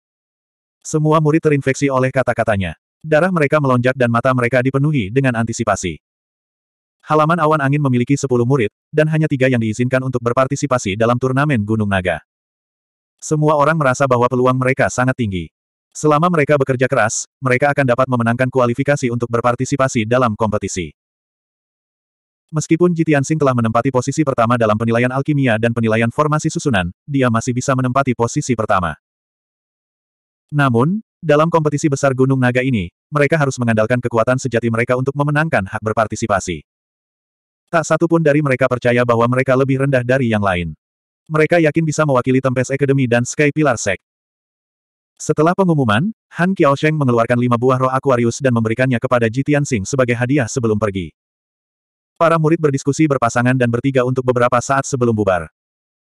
Semua murid terinfeksi oleh kata-katanya. Darah mereka melonjak dan mata mereka dipenuhi dengan antisipasi. Halaman awan angin memiliki 10 murid, dan hanya tiga yang diizinkan untuk berpartisipasi dalam turnamen Gunung Naga. Semua orang merasa bahwa peluang mereka sangat tinggi. Selama mereka bekerja keras, mereka akan dapat memenangkan kualifikasi untuk berpartisipasi dalam kompetisi. Meskipun Jitiansing telah menempati posisi pertama dalam penilaian alkimia dan penilaian formasi susunan, dia masih bisa menempati posisi pertama. Namun, dalam kompetisi besar Gunung Naga ini, mereka harus mengandalkan kekuatan sejati mereka untuk memenangkan hak berpartisipasi. Tak satu pun dari mereka percaya bahwa mereka lebih rendah dari yang lain. Mereka yakin bisa mewakili Tempest Academy dan Sky Pillar Sect. Setelah pengumuman, Han Qiaosheng mengeluarkan lima buah roh Aquarius dan memberikannya kepada Ji Tianxing sebagai hadiah sebelum pergi. Para murid berdiskusi berpasangan dan bertiga untuk beberapa saat sebelum bubar.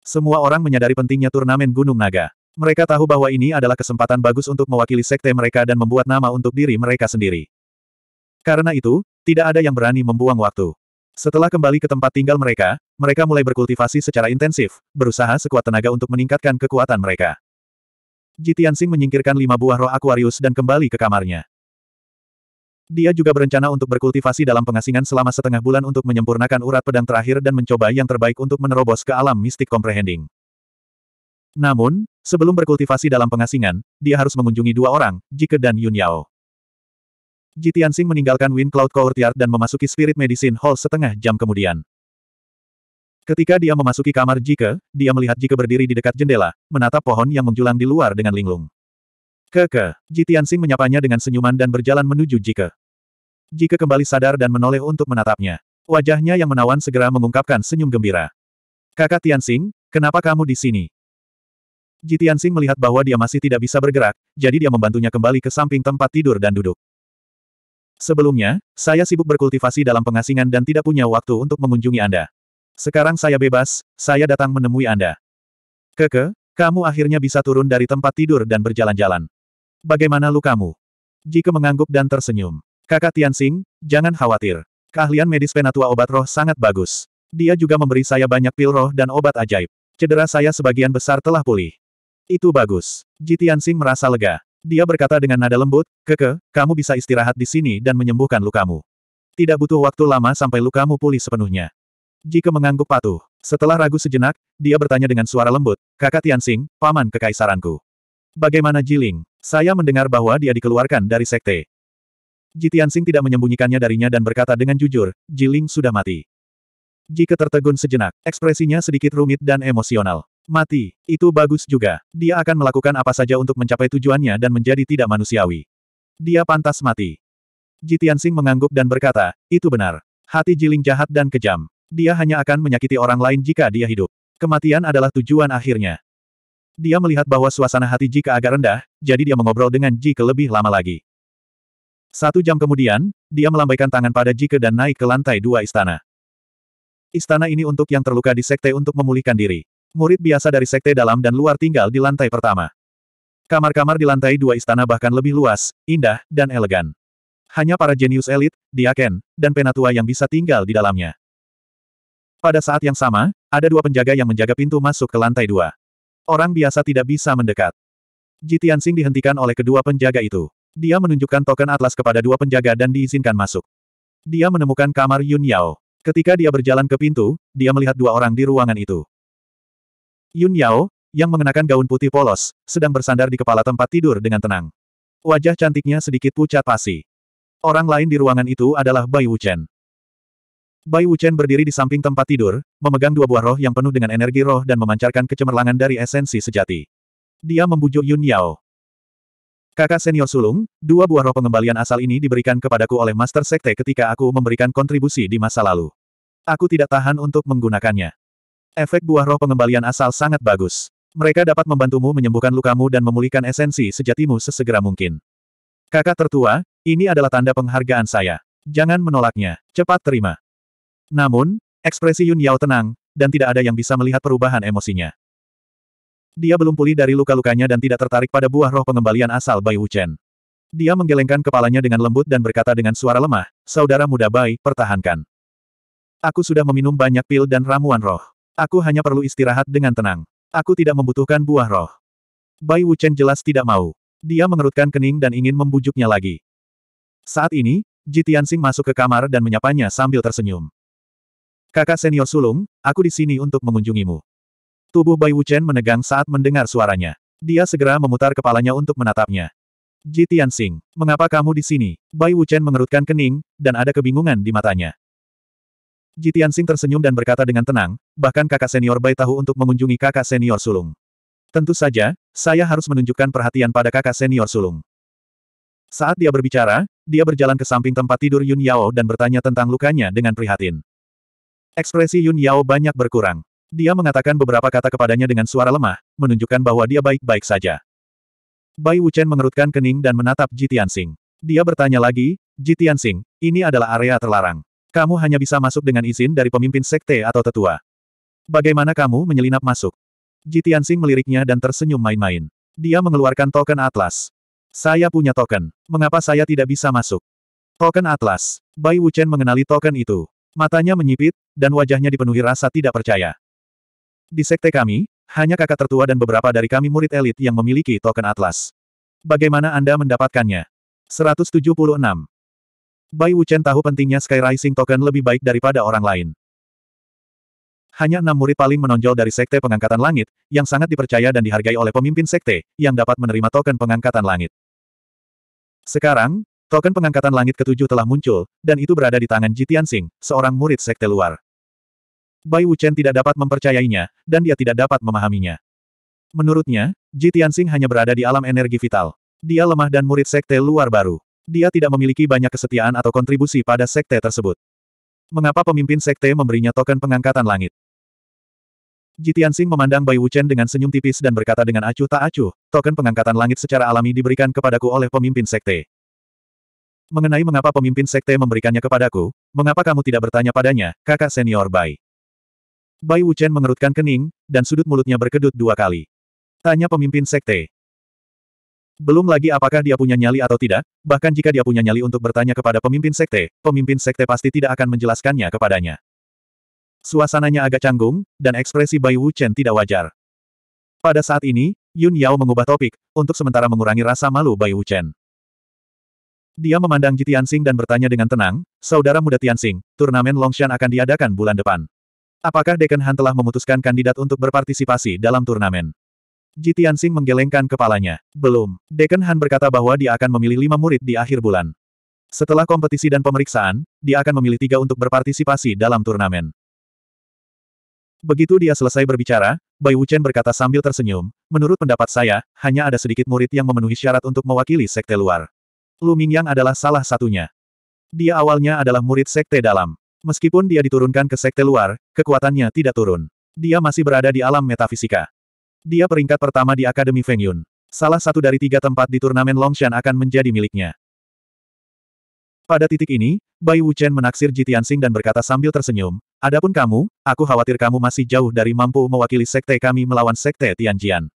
Semua orang menyadari pentingnya turnamen Gunung Naga. Mereka tahu bahwa ini adalah kesempatan bagus untuk mewakili sekte mereka dan membuat nama untuk diri mereka sendiri. Karena itu, tidak ada yang berani membuang waktu. Setelah kembali ke tempat tinggal mereka, mereka mulai berkultivasi secara intensif, berusaha sekuat tenaga untuk meningkatkan kekuatan mereka. Jitiansing menyingkirkan lima buah roh Aquarius dan kembali ke kamarnya. Dia juga berencana untuk berkultivasi dalam pengasingan selama setengah bulan untuk menyempurnakan urat pedang terakhir dan mencoba yang terbaik untuk menerobos ke alam mistik comprehending. Namun, sebelum berkultivasi dalam pengasingan, dia harus mengunjungi dua orang, Jike dan Yun Yao. Jitiansing meninggalkan Wind Cloud Courtyard dan memasuki Spirit Medicine Hall setengah jam kemudian. Ketika dia memasuki kamar Jike, dia melihat Jike berdiri di dekat jendela, menatap pohon yang menjulang di luar dengan linglung. Keke, Jitiansing menyapanya dengan senyuman dan berjalan menuju Jike. Jike kembali sadar dan menoleh untuk menatapnya. Wajahnya yang menawan segera mengungkapkan senyum gembira. Kakak Tianxing, kenapa kamu di sini? Jitiansing melihat bahwa dia masih tidak bisa bergerak, jadi dia membantunya kembali ke samping tempat tidur dan duduk. Sebelumnya, saya sibuk berkultivasi dalam pengasingan dan tidak punya waktu untuk mengunjungi Anda. Sekarang saya bebas, saya datang menemui Anda. Keke, kamu akhirnya bisa turun dari tempat tidur dan berjalan-jalan. Bagaimana lukamu? Jika mengangguk dan tersenyum. Kakak Tianxing, jangan khawatir. Keahlian medis penatua obat roh sangat bagus. Dia juga memberi saya banyak pil roh dan obat ajaib. Cedera saya sebagian besar telah pulih. Itu bagus. Jitiansing merasa lega. Dia berkata dengan nada lembut, Keke, kamu bisa istirahat di sini dan menyembuhkan lukamu. Tidak butuh waktu lama sampai lukamu pulih sepenuhnya. Jika mengangguk patuh. Setelah ragu sejenak, dia bertanya dengan suara lembut, Kakak Tianxing, paman kekaisaranku. Bagaimana Jiling? Saya mendengar bahwa dia dikeluarkan dari sekte. Ji Tianxing tidak menyembunyikannya darinya dan berkata dengan jujur, Jiling sudah mati. Jika tertegun sejenak, ekspresinya sedikit rumit dan emosional. Mati, itu bagus juga. Dia akan melakukan apa saja untuk mencapai tujuannya dan menjadi tidak manusiawi. Dia pantas mati. Ji Tianxing mengangguk dan berkata, itu benar. Hati Jiling jahat dan kejam. Dia hanya akan menyakiti orang lain jika dia hidup. Kematian adalah tujuan akhirnya. Dia melihat bahwa suasana hati Jika agak rendah, jadi dia mengobrol dengan Jika lebih lama lagi. Satu jam kemudian, dia melambaikan tangan pada Jika dan naik ke lantai dua istana. Istana ini untuk yang terluka di sekte untuk memulihkan diri. Murid biasa dari sekte dalam dan luar tinggal di lantai pertama. Kamar-kamar di lantai dua istana bahkan lebih luas, indah, dan elegan. Hanya para jenius elit, diaken, dan penatua yang bisa tinggal di dalamnya. Pada saat yang sama, ada dua penjaga yang menjaga pintu masuk ke lantai dua. Orang biasa tidak bisa mendekat. Jitiansing dihentikan oleh kedua penjaga itu. Dia menunjukkan token atlas kepada dua penjaga dan diizinkan masuk. Dia menemukan kamar Yun Yao. Ketika dia berjalan ke pintu, dia melihat dua orang di ruangan itu. Yun Yao, yang mengenakan gaun putih polos, sedang bersandar di kepala tempat tidur dengan tenang. Wajah cantiknya sedikit pucat pasi. Orang lain di ruangan itu adalah Bai Wuchen. Bai Wuchen berdiri di samping tempat tidur, memegang dua buah roh yang penuh dengan energi roh dan memancarkan kecemerlangan dari esensi sejati. Dia membujuk Yun Yao. Kakak senior sulung, dua buah roh pengembalian asal ini diberikan kepadaku oleh Master Sekte ketika aku memberikan kontribusi di masa lalu. Aku tidak tahan untuk menggunakannya. Efek buah roh pengembalian asal sangat bagus. Mereka dapat membantumu menyembuhkan lukamu dan memulihkan esensi sejatimu sesegera mungkin. Kakak tertua, ini adalah tanda penghargaan saya. Jangan menolaknya, cepat terima. Namun, ekspresi Yun Yao tenang, dan tidak ada yang bisa melihat perubahan emosinya. Dia belum pulih dari luka-lukanya dan tidak tertarik pada buah roh pengembalian asal Bai Wuchen. Dia menggelengkan kepalanya dengan lembut dan berkata dengan suara lemah, Saudara muda Bai, pertahankan. Aku sudah meminum banyak pil dan ramuan roh. Aku hanya perlu istirahat dengan tenang. Aku tidak membutuhkan buah roh. Bai Wuchen jelas tidak mau. Dia mengerutkan kening dan ingin membujuknya lagi. Saat ini, Ji Tianxing masuk ke kamar dan menyapanya sambil tersenyum. Kakak senior sulung, aku di sini untuk mengunjungimu. Tubuh Bai Wuchen menegang saat mendengar suaranya. Dia segera memutar kepalanya untuk menatapnya. Ji Tianxing, mengapa kamu di sini? Bai Wuchen mengerutkan kening, dan ada kebingungan di matanya. Ji Tianxing tersenyum dan berkata dengan tenang, bahkan kakak senior Bai tahu untuk mengunjungi kakak senior sulung. Tentu saja, saya harus menunjukkan perhatian pada kakak senior sulung. Saat dia berbicara, dia berjalan ke samping tempat tidur Yun Yao dan bertanya tentang lukanya dengan prihatin. Ekspresi Yun Yao banyak berkurang. Dia mengatakan beberapa kata kepadanya dengan suara lemah, menunjukkan bahwa dia baik-baik saja. Bai Wuchen mengerutkan kening dan menatap Ji Tianxing. Dia bertanya lagi, Ji Tianxing, ini adalah area terlarang. Kamu hanya bisa masuk dengan izin dari pemimpin sekte atau tetua. Bagaimana kamu menyelinap masuk? Ji Tianxing meliriknya dan tersenyum main-main. Dia mengeluarkan token atlas. Saya punya token. Mengapa saya tidak bisa masuk? Token atlas. Bai Wuchen mengenali token itu. Matanya menyipit, dan wajahnya dipenuhi rasa tidak percaya. Di sekte kami, hanya kakak tertua dan beberapa dari kami murid elit yang memiliki token atlas. Bagaimana Anda mendapatkannya? 176. Bai Wuchen tahu pentingnya Sky Rising Token lebih baik daripada orang lain. Hanya enam murid paling menonjol dari Sekte Pengangkatan Langit, yang sangat dipercaya dan dihargai oleh pemimpin Sekte, yang dapat menerima token Pengangkatan Langit. Sekarang, Token pengangkatan langit ketujuh telah muncul, dan itu berada di tangan Jitiansing, seorang murid sekte luar. Bai Wuchen tidak dapat mempercayainya, dan dia tidak dapat memahaminya. Menurutnya, Jitiansing hanya berada di alam energi vital. Dia lemah dan murid sekte luar baru. Dia tidak memiliki banyak kesetiaan atau kontribusi pada sekte tersebut. Mengapa pemimpin sekte memberinya token pengangkatan langit? Jitiansing memandang Bai Wuchen dengan senyum tipis dan berkata dengan acuh tak acuh, token pengangkatan langit secara alami diberikan kepadaku oleh pemimpin sekte. Mengenai mengapa pemimpin sekte memberikannya kepadaku, mengapa kamu tidak bertanya padanya, kakak senior Bai? Bai Wuchen mengerutkan kening, dan sudut mulutnya berkedut dua kali. Tanya pemimpin sekte. Belum lagi apakah dia punya nyali atau tidak, bahkan jika dia punya nyali untuk bertanya kepada pemimpin sekte, pemimpin sekte pasti tidak akan menjelaskannya kepadanya. Suasananya agak canggung, dan ekspresi Bai Wuchen tidak wajar. Pada saat ini, Yun Yao mengubah topik, untuk sementara mengurangi rasa malu Bai Wuchen. Dia memandang Ji Tianxing dan bertanya dengan tenang, Saudara muda Tianxing, turnamen Longshan akan diadakan bulan depan. Apakah Dekan Han telah memutuskan kandidat untuk berpartisipasi dalam turnamen? Ji Tianxing menggelengkan kepalanya. Belum. Dekan Han berkata bahwa dia akan memilih lima murid di akhir bulan. Setelah kompetisi dan pemeriksaan, dia akan memilih tiga untuk berpartisipasi dalam turnamen. Begitu dia selesai berbicara, Bai Wuchen berkata sambil tersenyum, menurut pendapat saya, hanya ada sedikit murid yang memenuhi syarat untuk mewakili sekte luar. Lu Mingyang adalah salah satunya. Dia awalnya adalah murid sekte dalam. Meskipun dia diturunkan ke sekte luar, kekuatannya tidak turun. Dia masih berada di alam metafisika. Dia peringkat pertama di Akademi Feng Yun. Salah satu dari tiga tempat di turnamen Longshan akan menjadi miliknya. Pada titik ini, Bai Wuchen menaksir Ji Tianxing dan berkata sambil tersenyum, Adapun kamu, aku khawatir kamu masih jauh dari mampu mewakili sekte kami melawan sekte Tianjian.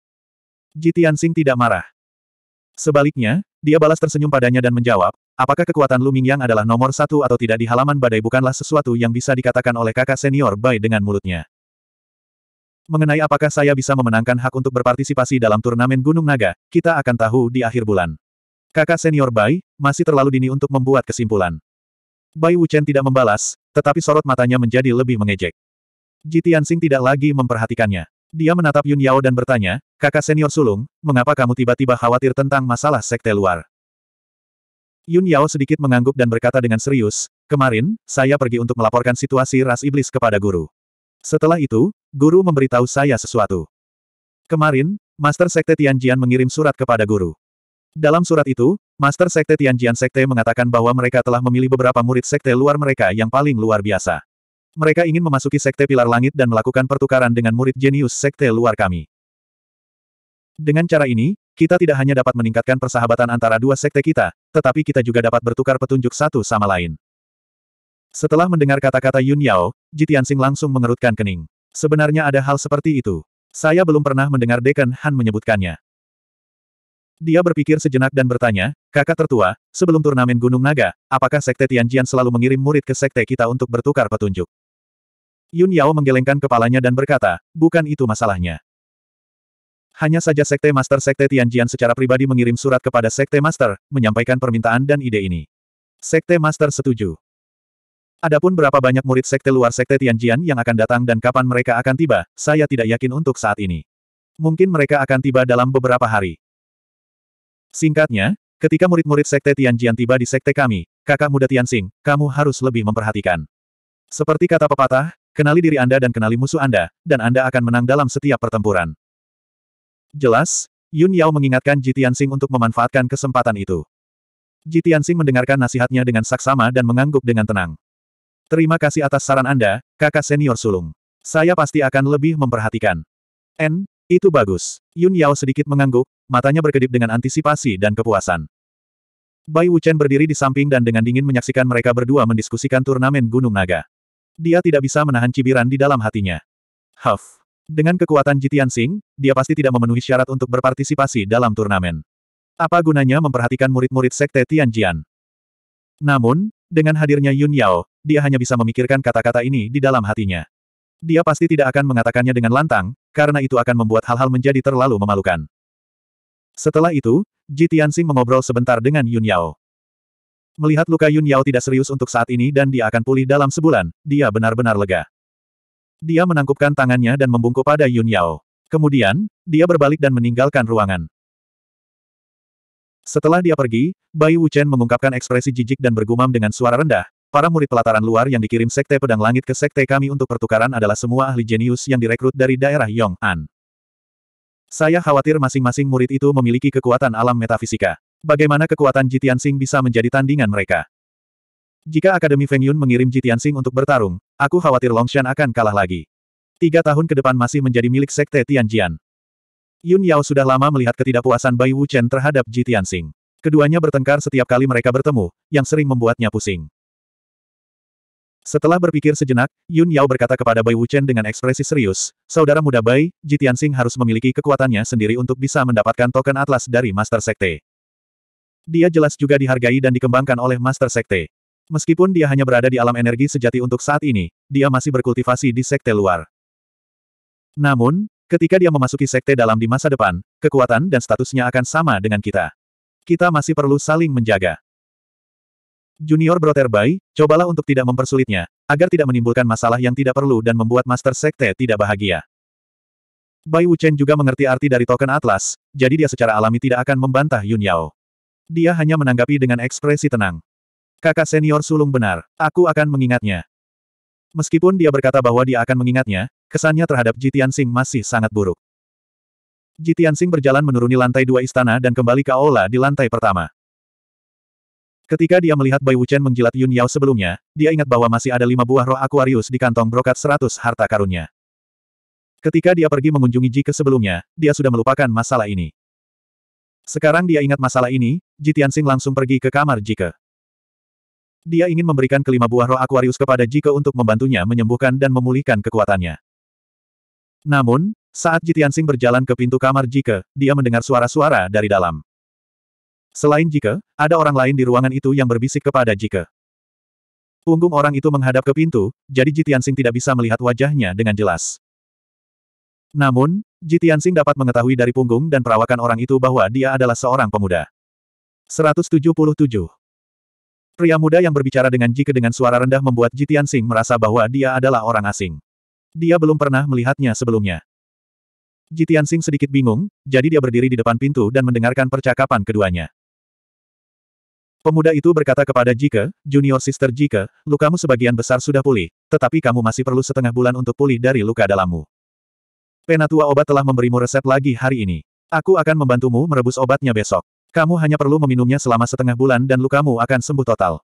Ji Tianxing tidak marah. Sebaliknya, dia balas tersenyum padanya dan menjawab, apakah kekuatan Lu Mingyang adalah nomor satu atau tidak di halaman badai bukanlah sesuatu yang bisa dikatakan oleh kakak senior Bai dengan mulutnya. Mengenai apakah saya bisa memenangkan hak untuk berpartisipasi dalam turnamen Gunung Naga, kita akan tahu di akhir bulan. Kakak senior Bai, masih terlalu dini untuk membuat kesimpulan. Bai Wuchen tidak membalas, tetapi sorot matanya menjadi lebih mengejek. Ji Tianxing tidak lagi memperhatikannya. Dia menatap Yun Yao dan bertanya, kakak senior sulung, mengapa kamu tiba-tiba khawatir tentang masalah sekte luar? Yun Yao sedikit mengangguk dan berkata dengan serius, kemarin, saya pergi untuk melaporkan situasi ras iblis kepada guru. Setelah itu, guru memberitahu saya sesuatu. Kemarin, Master Sekte Tianjian mengirim surat kepada guru. Dalam surat itu, Master Sekte Tianjian Sekte mengatakan bahwa mereka telah memilih beberapa murid sekte luar mereka yang paling luar biasa. Mereka ingin memasuki Sekte Pilar Langit dan melakukan pertukaran dengan murid jenius Sekte luar kami. Dengan cara ini, kita tidak hanya dapat meningkatkan persahabatan antara dua sekte kita, tetapi kita juga dapat bertukar petunjuk satu sama lain. Setelah mendengar kata-kata Yun Yao, Ji Tianxing langsung mengerutkan kening. Sebenarnya ada hal seperti itu. Saya belum pernah mendengar Dekan Han menyebutkannya. Dia berpikir sejenak dan bertanya, kakak tertua, sebelum turnamen Gunung Naga, apakah Sekte Tianjian selalu mengirim murid ke sekte kita untuk bertukar petunjuk? Yun Yao menggelengkan kepalanya dan berkata, bukan itu masalahnya. Hanya saja Sekte Master Sekte Tianjian secara pribadi mengirim surat kepada Sekte Master, menyampaikan permintaan dan ide ini. Sekte Master setuju. Adapun berapa banyak murid sekte luar sekte Tianjian yang akan datang dan kapan mereka akan tiba, saya tidak yakin untuk saat ini. Mungkin mereka akan tiba dalam beberapa hari. Singkatnya, ketika murid-murid sekte Tianjian tiba di sekte kami, kakak muda Tianxing, kamu harus lebih memperhatikan. Seperti kata pepatah, kenali diri Anda dan kenali musuh Anda, dan Anda akan menang dalam setiap pertempuran. Jelas, Yun Yao mengingatkan Ji Tianxing untuk memanfaatkan kesempatan itu. Ji Tianxing mendengarkan nasihatnya dengan saksama dan mengangguk dengan tenang. Terima kasih atas saran Anda, kakak senior sulung. Saya pasti akan lebih memperhatikan. N, itu bagus. Yun Yao sedikit mengangguk, matanya berkedip dengan antisipasi dan kepuasan. Bai Wuchen berdiri di samping dan dengan dingin menyaksikan mereka berdua mendiskusikan turnamen Gunung Naga. Dia tidak bisa menahan cibiran di dalam hatinya. Huff. Dengan kekuatan Jitian Sing, dia pasti tidak memenuhi syarat untuk berpartisipasi dalam turnamen. Apa gunanya memperhatikan murid-murid sekte Tianjian? Namun, dengan hadirnya Yun Yao, dia hanya bisa memikirkan kata-kata ini di dalam hatinya. Dia pasti tidak akan mengatakannya dengan lantang, karena itu akan membuat hal-hal menjadi terlalu memalukan. Setelah itu, Ji Tianxing mengobrol sebentar dengan Yun Yao. Melihat luka Yun Yao tidak serius untuk saat ini dan dia akan pulih dalam sebulan, dia benar-benar lega. Dia menangkupkan tangannya dan membungkuk pada Yun Yao. Kemudian, dia berbalik dan meninggalkan ruangan. Setelah dia pergi, Bai Wuchen mengungkapkan ekspresi jijik dan bergumam dengan suara rendah, Para murid pelataran luar yang dikirim Sekte Pedang Langit ke Sekte kami untuk pertukaran adalah semua ahli jenius yang direkrut dari daerah Yong'an. Saya khawatir masing-masing murid itu memiliki kekuatan alam metafisika. Bagaimana kekuatan Jitiansing bisa menjadi tandingan mereka? Jika Akademi Feng Yun mengirim Jitiansing untuk bertarung, aku khawatir Longshan akan kalah lagi. Tiga tahun ke depan masih menjadi milik Sekte Tianjian. Yun Yao sudah lama melihat ketidakpuasan Bai Wuchen terhadap Jitiansing. Keduanya bertengkar setiap kali mereka bertemu, yang sering membuatnya pusing. Setelah berpikir sejenak, Yun Yao berkata kepada Bai Wuchen dengan ekspresi serius, Saudara muda Bai, Jitiansing harus memiliki kekuatannya sendiri untuk bisa mendapatkan token atlas dari Master Sekte. Dia jelas juga dihargai dan dikembangkan oleh Master Sekte. Meskipun dia hanya berada di alam energi sejati untuk saat ini, dia masih berkultivasi di sekte luar. Namun, ketika dia memasuki sekte dalam di masa depan, kekuatan dan statusnya akan sama dengan kita. Kita masih perlu saling menjaga. Junior Brotherby, cobalah untuk tidak mempersulitnya, agar tidak menimbulkan masalah yang tidak perlu dan membuat Master Sekte tidak bahagia. Bai Wuchen juga mengerti arti dari token Atlas, jadi dia secara alami tidak akan membantah Yun Yao. Dia hanya menanggapi dengan ekspresi tenang. Kakak senior sulung benar, aku akan mengingatnya. Meskipun dia berkata bahwa dia akan mengingatnya, kesannya terhadap Jitian Sing masih sangat buruk. Jitian Sing berjalan menuruni lantai dua istana dan kembali ke aula di lantai pertama. Ketika dia melihat Bai Wuchen menjilat Yun Yao sebelumnya, dia ingat bahwa masih ada lima buah roh Aquarius di kantong brokat seratus harta karunnya. Ketika dia pergi mengunjungi Jike sebelumnya, dia sudah melupakan masalah ini. Sekarang dia ingat masalah ini, Jitian Sing langsung pergi ke kamar Jike. Dia ingin memberikan kelima buah roh Aquarius kepada Jike untuk membantunya menyembuhkan dan memulihkan kekuatannya. Namun, saat Jitiansing berjalan ke pintu kamar Jike, dia mendengar suara-suara dari dalam. Selain Jike, ada orang lain di ruangan itu yang berbisik kepada Jike. Punggung orang itu menghadap ke pintu, jadi Jitiansing tidak bisa melihat wajahnya dengan jelas. Namun, Jitiansing dapat mengetahui dari punggung dan perawakan orang itu bahwa dia adalah seorang pemuda. 177 Pria muda yang berbicara dengan Jike dengan suara rendah membuat Jitian Sing merasa bahwa dia adalah orang asing. Dia belum pernah melihatnya sebelumnya. Jitian Sing sedikit bingung, jadi dia berdiri di depan pintu dan mendengarkan percakapan keduanya. Pemuda itu berkata kepada Jike, Junior Sister Jike, lukamu sebagian besar sudah pulih, tetapi kamu masih perlu setengah bulan untuk pulih dari luka dalammu. Penatua obat telah memberimu resep lagi hari ini. Aku akan membantumu merebus obatnya besok. Kamu hanya perlu meminumnya selama setengah bulan dan lukamu akan sembuh total.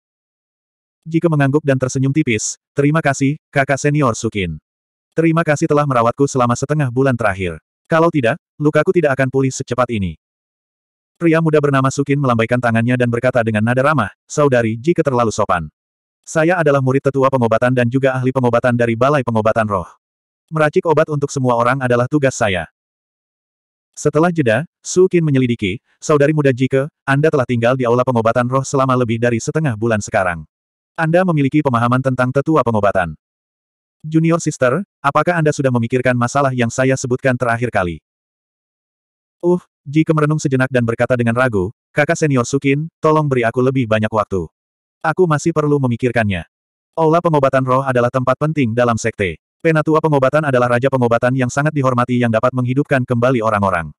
Jika mengangguk dan tersenyum tipis, terima kasih, kakak senior Sukin. Terima kasih telah merawatku selama setengah bulan terakhir. Kalau tidak, lukaku tidak akan pulih secepat ini. Pria muda bernama Sukin melambaikan tangannya dan berkata dengan nada ramah, Saudari, jika terlalu sopan. Saya adalah murid tetua pengobatan dan juga ahli pengobatan dari Balai Pengobatan Roh. Meracik obat untuk semua orang adalah tugas saya. Setelah jeda, Su Qin menyelidiki, saudari muda Jike, Anda telah tinggal di aula pengobatan roh selama lebih dari setengah bulan sekarang. Anda memiliki pemahaman tentang tetua pengobatan. Junior Sister, apakah Anda sudah memikirkan masalah yang saya sebutkan terakhir kali? Uh, Jike merenung sejenak dan berkata dengan ragu, kakak senior Sukin, tolong beri aku lebih banyak waktu. Aku masih perlu memikirkannya. Aula pengobatan roh adalah tempat penting dalam sekte. Penatua pengobatan adalah raja pengobatan yang sangat dihormati yang dapat menghidupkan kembali orang-orang.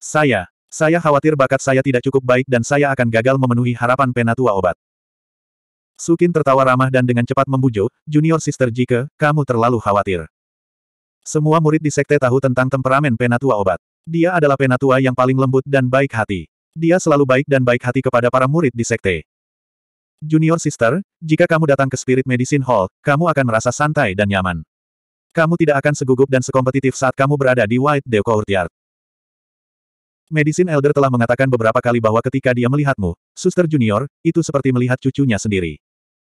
Saya, saya khawatir bakat saya tidak cukup baik dan saya akan gagal memenuhi harapan penatua obat. Sukin tertawa ramah dan dengan cepat membujuk, Junior Sister Jike, kamu terlalu khawatir. Semua murid di sekte tahu tentang temperamen penatua obat. Dia adalah penatua yang paling lembut dan baik hati. Dia selalu baik dan baik hati kepada para murid di sekte. Junior Sister, jika kamu datang ke Spirit Medicine Hall, kamu akan merasa santai dan nyaman. Kamu tidak akan segugup dan sekompetitif saat kamu berada di White Dew Courtyard. Medicine Elder telah mengatakan beberapa kali bahwa ketika dia melihatmu, Suster Junior, itu seperti melihat cucunya sendiri.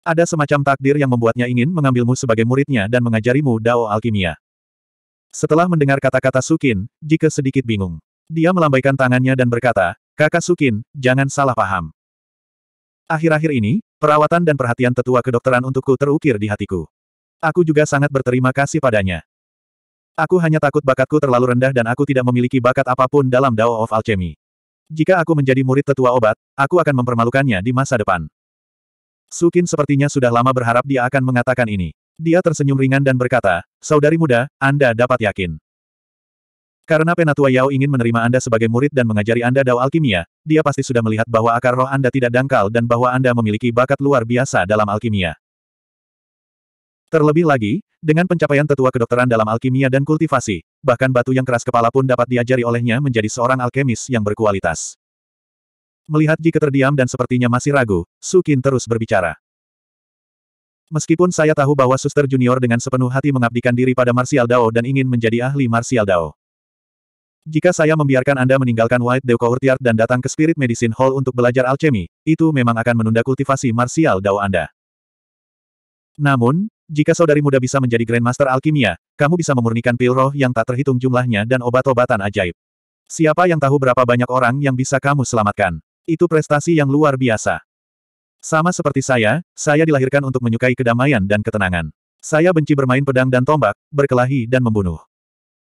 Ada semacam takdir yang membuatnya ingin mengambilmu sebagai muridnya dan mengajarimu Dao Alkimia. Setelah mendengar kata-kata Sukin, Jike sedikit bingung. Dia melambaikan tangannya dan berkata, Kakak Sukin, jangan salah paham. Akhir-akhir ini, perawatan dan perhatian tetua kedokteran untukku terukir di hatiku. Aku juga sangat berterima kasih padanya. Aku hanya takut bakatku terlalu rendah dan aku tidak memiliki bakat apa pun dalam Dao of Alchemy. Jika aku menjadi murid tetua obat, aku akan mempermalukannya di masa depan. Sukin sepertinya sudah lama berharap dia akan mengatakan ini. Dia tersenyum ringan dan berkata, Saudari muda, Anda dapat yakin. Karena Penatua Yao ingin menerima Anda sebagai murid dan mengajari Anda Dao Alkimia, dia pasti sudah melihat bahwa akar roh Anda tidak dangkal dan bahwa Anda memiliki bakat luar biasa dalam alkimia. Terlebih lagi, dengan pencapaian tetua kedokteran dalam alkimia dan kultivasi, bahkan batu yang keras kepala pun dapat diajari olehnya menjadi seorang alkemis yang berkualitas. Melihat Jika terdiam dan sepertinya masih ragu, Sukin terus berbicara. Meskipun saya tahu bahwa suster junior dengan sepenuh hati mengabdikan diri pada Martial Dao dan ingin menjadi ahli Martial Dao. Jika saya membiarkan Anda meninggalkan White Dew Courtyard dan datang ke Spirit Medicine Hall untuk belajar alchemy, itu memang akan menunda kultivasi Martial Dao Anda. Namun, jika saudari muda bisa menjadi Grandmaster Alkimia, kamu bisa memurnikan pil roh yang tak terhitung jumlahnya dan obat-obatan ajaib. Siapa yang tahu berapa banyak orang yang bisa kamu selamatkan? Itu prestasi yang luar biasa. Sama seperti saya, saya dilahirkan untuk menyukai kedamaian dan ketenangan. Saya benci bermain pedang dan tombak, berkelahi dan membunuh.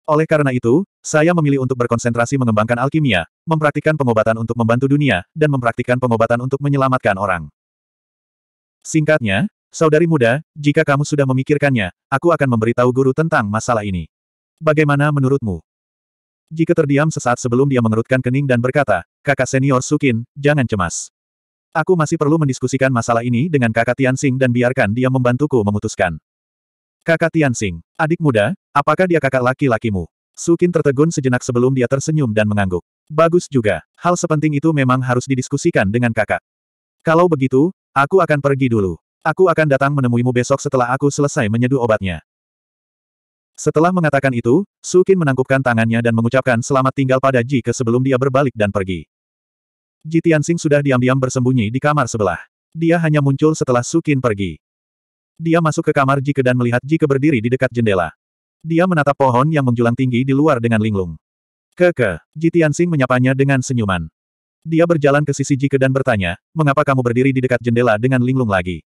Oleh karena itu, saya memilih untuk berkonsentrasi mengembangkan alkimia, mempraktikkan pengobatan untuk membantu dunia, dan mempraktikkan pengobatan untuk menyelamatkan orang. Singkatnya, saudari muda, jika kamu sudah memikirkannya, aku akan memberitahu guru tentang masalah ini. Bagaimana menurutmu? Jika terdiam sesaat sebelum dia mengerutkan kening dan berkata, kakak senior Sukin, jangan cemas. Aku masih perlu mendiskusikan masalah ini dengan kakak Tianxing dan biarkan dia membantuku memutuskan. Kakak Tianxing, adik muda, apakah dia kakak laki-lakimu? Sukin tertegun sejenak sebelum dia tersenyum dan mengangguk. Bagus juga, hal sepenting itu memang harus didiskusikan dengan kakak. Kalau begitu, aku akan pergi dulu. Aku akan datang menemuimu besok setelah aku selesai menyeduh obatnya. Setelah mengatakan itu, Sukin menangkupkan tangannya dan mengucapkan selamat tinggal pada Jike sebelum dia berbalik dan pergi. Ji Tianxing sudah diam-diam bersembunyi di kamar sebelah. Dia hanya muncul setelah Sukin pergi. Dia masuk ke kamar Jike dan melihat Jike berdiri di dekat jendela. Dia menatap pohon yang menjulang tinggi di luar dengan linglung. Keke, Ji Tianxing menyapanya dengan senyuman. Dia berjalan ke sisi Jike dan bertanya, mengapa kamu berdiri di dekat jendela dengan linglung lagi?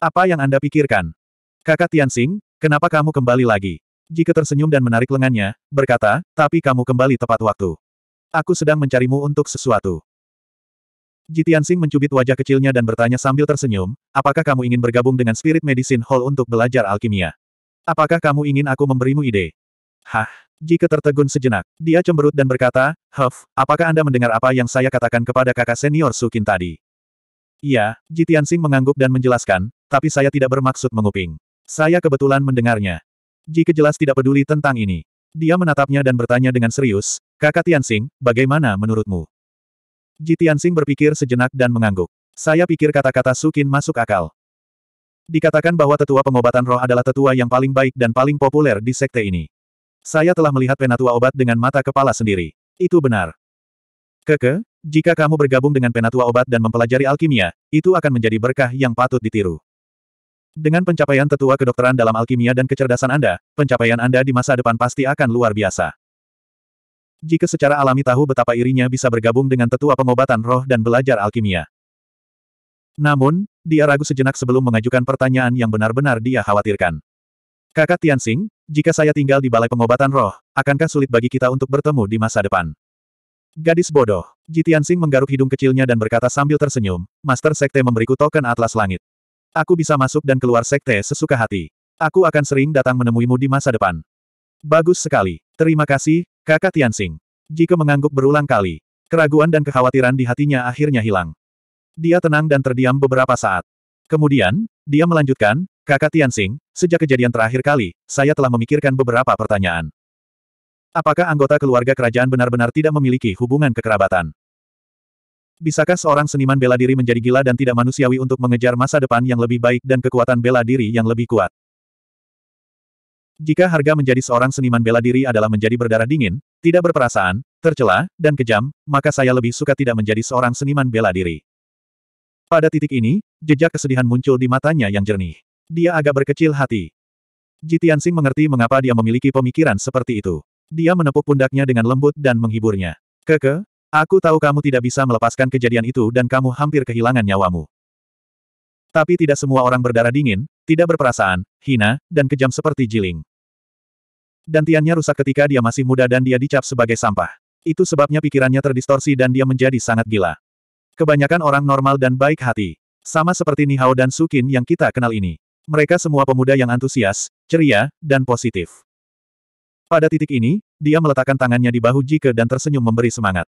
Apa yang Anda pikirkan? Kakak Tianxing, kenapa kamu kembali lagi? Jike tersenyum dan menarik lengannya, berkata, tapi kamu kembali tepat waktu. Aku sedang mencarimu untuk sesuatu. Jitiansing mencubit wajah kecilnya dan bertanya sambil tersenyum, apakah kamu ingin bergabung dengan Spirit Medicine Hall untuk belajar alkimia? Apakah kamu ingin aku memberimu ide? Hah? Jika tertegun sejenak, dia cemberut dan berkata, Huff, apakah Anda mendengar apa yang saya katakan kepada kakak senior Sukin tadi? Iya, Jitiansing mengangguk dan menjelaskan, tapi saya tidak bermaksud menguping. Saya kebetulan mendengarnya. Jika jelas tidak peduli tentang ini. Dia menatapnya dan bertanya dengan serius, kakak Tianxing, bagaimana menurutmu? Ji Tianxing berpikir sejenak dan mengangguk. Saya pikir kata-kata Sukin masuk akal. Dikatakan bahwa tetua pengobatan roh adalah tetua yang paling baik dan paling populer di sekte ini. Saya telah melihat penatua obat dengan mata kepala sendiri. Itu benar. Keke, jika kamu bergabung dengan penatua obat dan mempelajari alkimia, itu akan menjadi berkah yang patut ditiru. Dengan pencapaian tetua kedokteran dalam alkimia dan kecerdasan Anda, pencapaian Anda di masa depan pasti akan luar biasa. Jika secara alami tahu betapa irinya bisa bergabung dengan tetua pengobatan roh dan belajar alkimia. Namun, dia ragu sejenak sebelum mengajukan pertanyaan yang benar-benar dia khawatirkan. Kakak Tianxing, jika saya tinggal di balai pengobatan roh, akankah sulit bagi kita untuk bertemu di masa depan? Gadis bodoh. Ji Tianxing menggaruk hidung kecilnya dan berkata sambil tersenyum, Master Sekte memberiku token Atlas Langit. Aku bisa masuk dan keluar Sekte sesuka hati. Aku akan sering datang menemuimu di masa depan. Bagus sekali. Terima kasih, kakak Tianxing. Jika mengangguk berulang kali, keraguan dan kekhawatiran di hatinya akhirnya hilang. Dia tenang dan terdiam beberapa saat. Kemudian, dia melanjutkan, kakak Tianxing, sejak kejadian terakhir kali, saya telah memikirkan beberapa pertanyaan. Apakah anggota keluarga kerajaan benar-benar tidak memiliki hubungan kekerabatan? Bisakah seorang seniman bela diri menjadi gila dan tidak manusiawi untuk mengejar masa depan yang lebih baik dan kekuatan bela diri yang lebih kuat? Jika harga menjadi seorang seniman bela diri adalah menjadi berdarah dingin, tidak berperasaan, tercela, dan kejam, maka saya lebih suka tidak menjadi seorang seniman bela diri. Pada titik ini, jejak kesedihan muncul di matanya yang jernih. Dia agak berkecil hati. Jitiansing mengerti mengapa dia memiliki pemikiran seperti itu. Dia menepuk pundaknya dengan lembut dan menghiburnya. Keke, aku tahu kamu tidak bisa melepaskan kejadian itu dan kamu hampir kehilangan nyawamu. Tapi tidak semua orang berdarah dingin, tidak berperasaan, hina, dan kejam seperti Jiling. Dantiannya rusak ketika dia masih muda dan dia dicap sebagai sampah. Itu sebabnya pikirannya terdistorsi dan dia menjadi sangat gila. Kebanyakan orang normal dan baik hati. Sama seperti Nihao dan Sukin yang kita kenal ini. Mereka semua pemuda yang antusias, ceria, dan positif. Pada titik ini, dia meletakkan tangannya di bahu Jike dan tersenyum memberi semangat.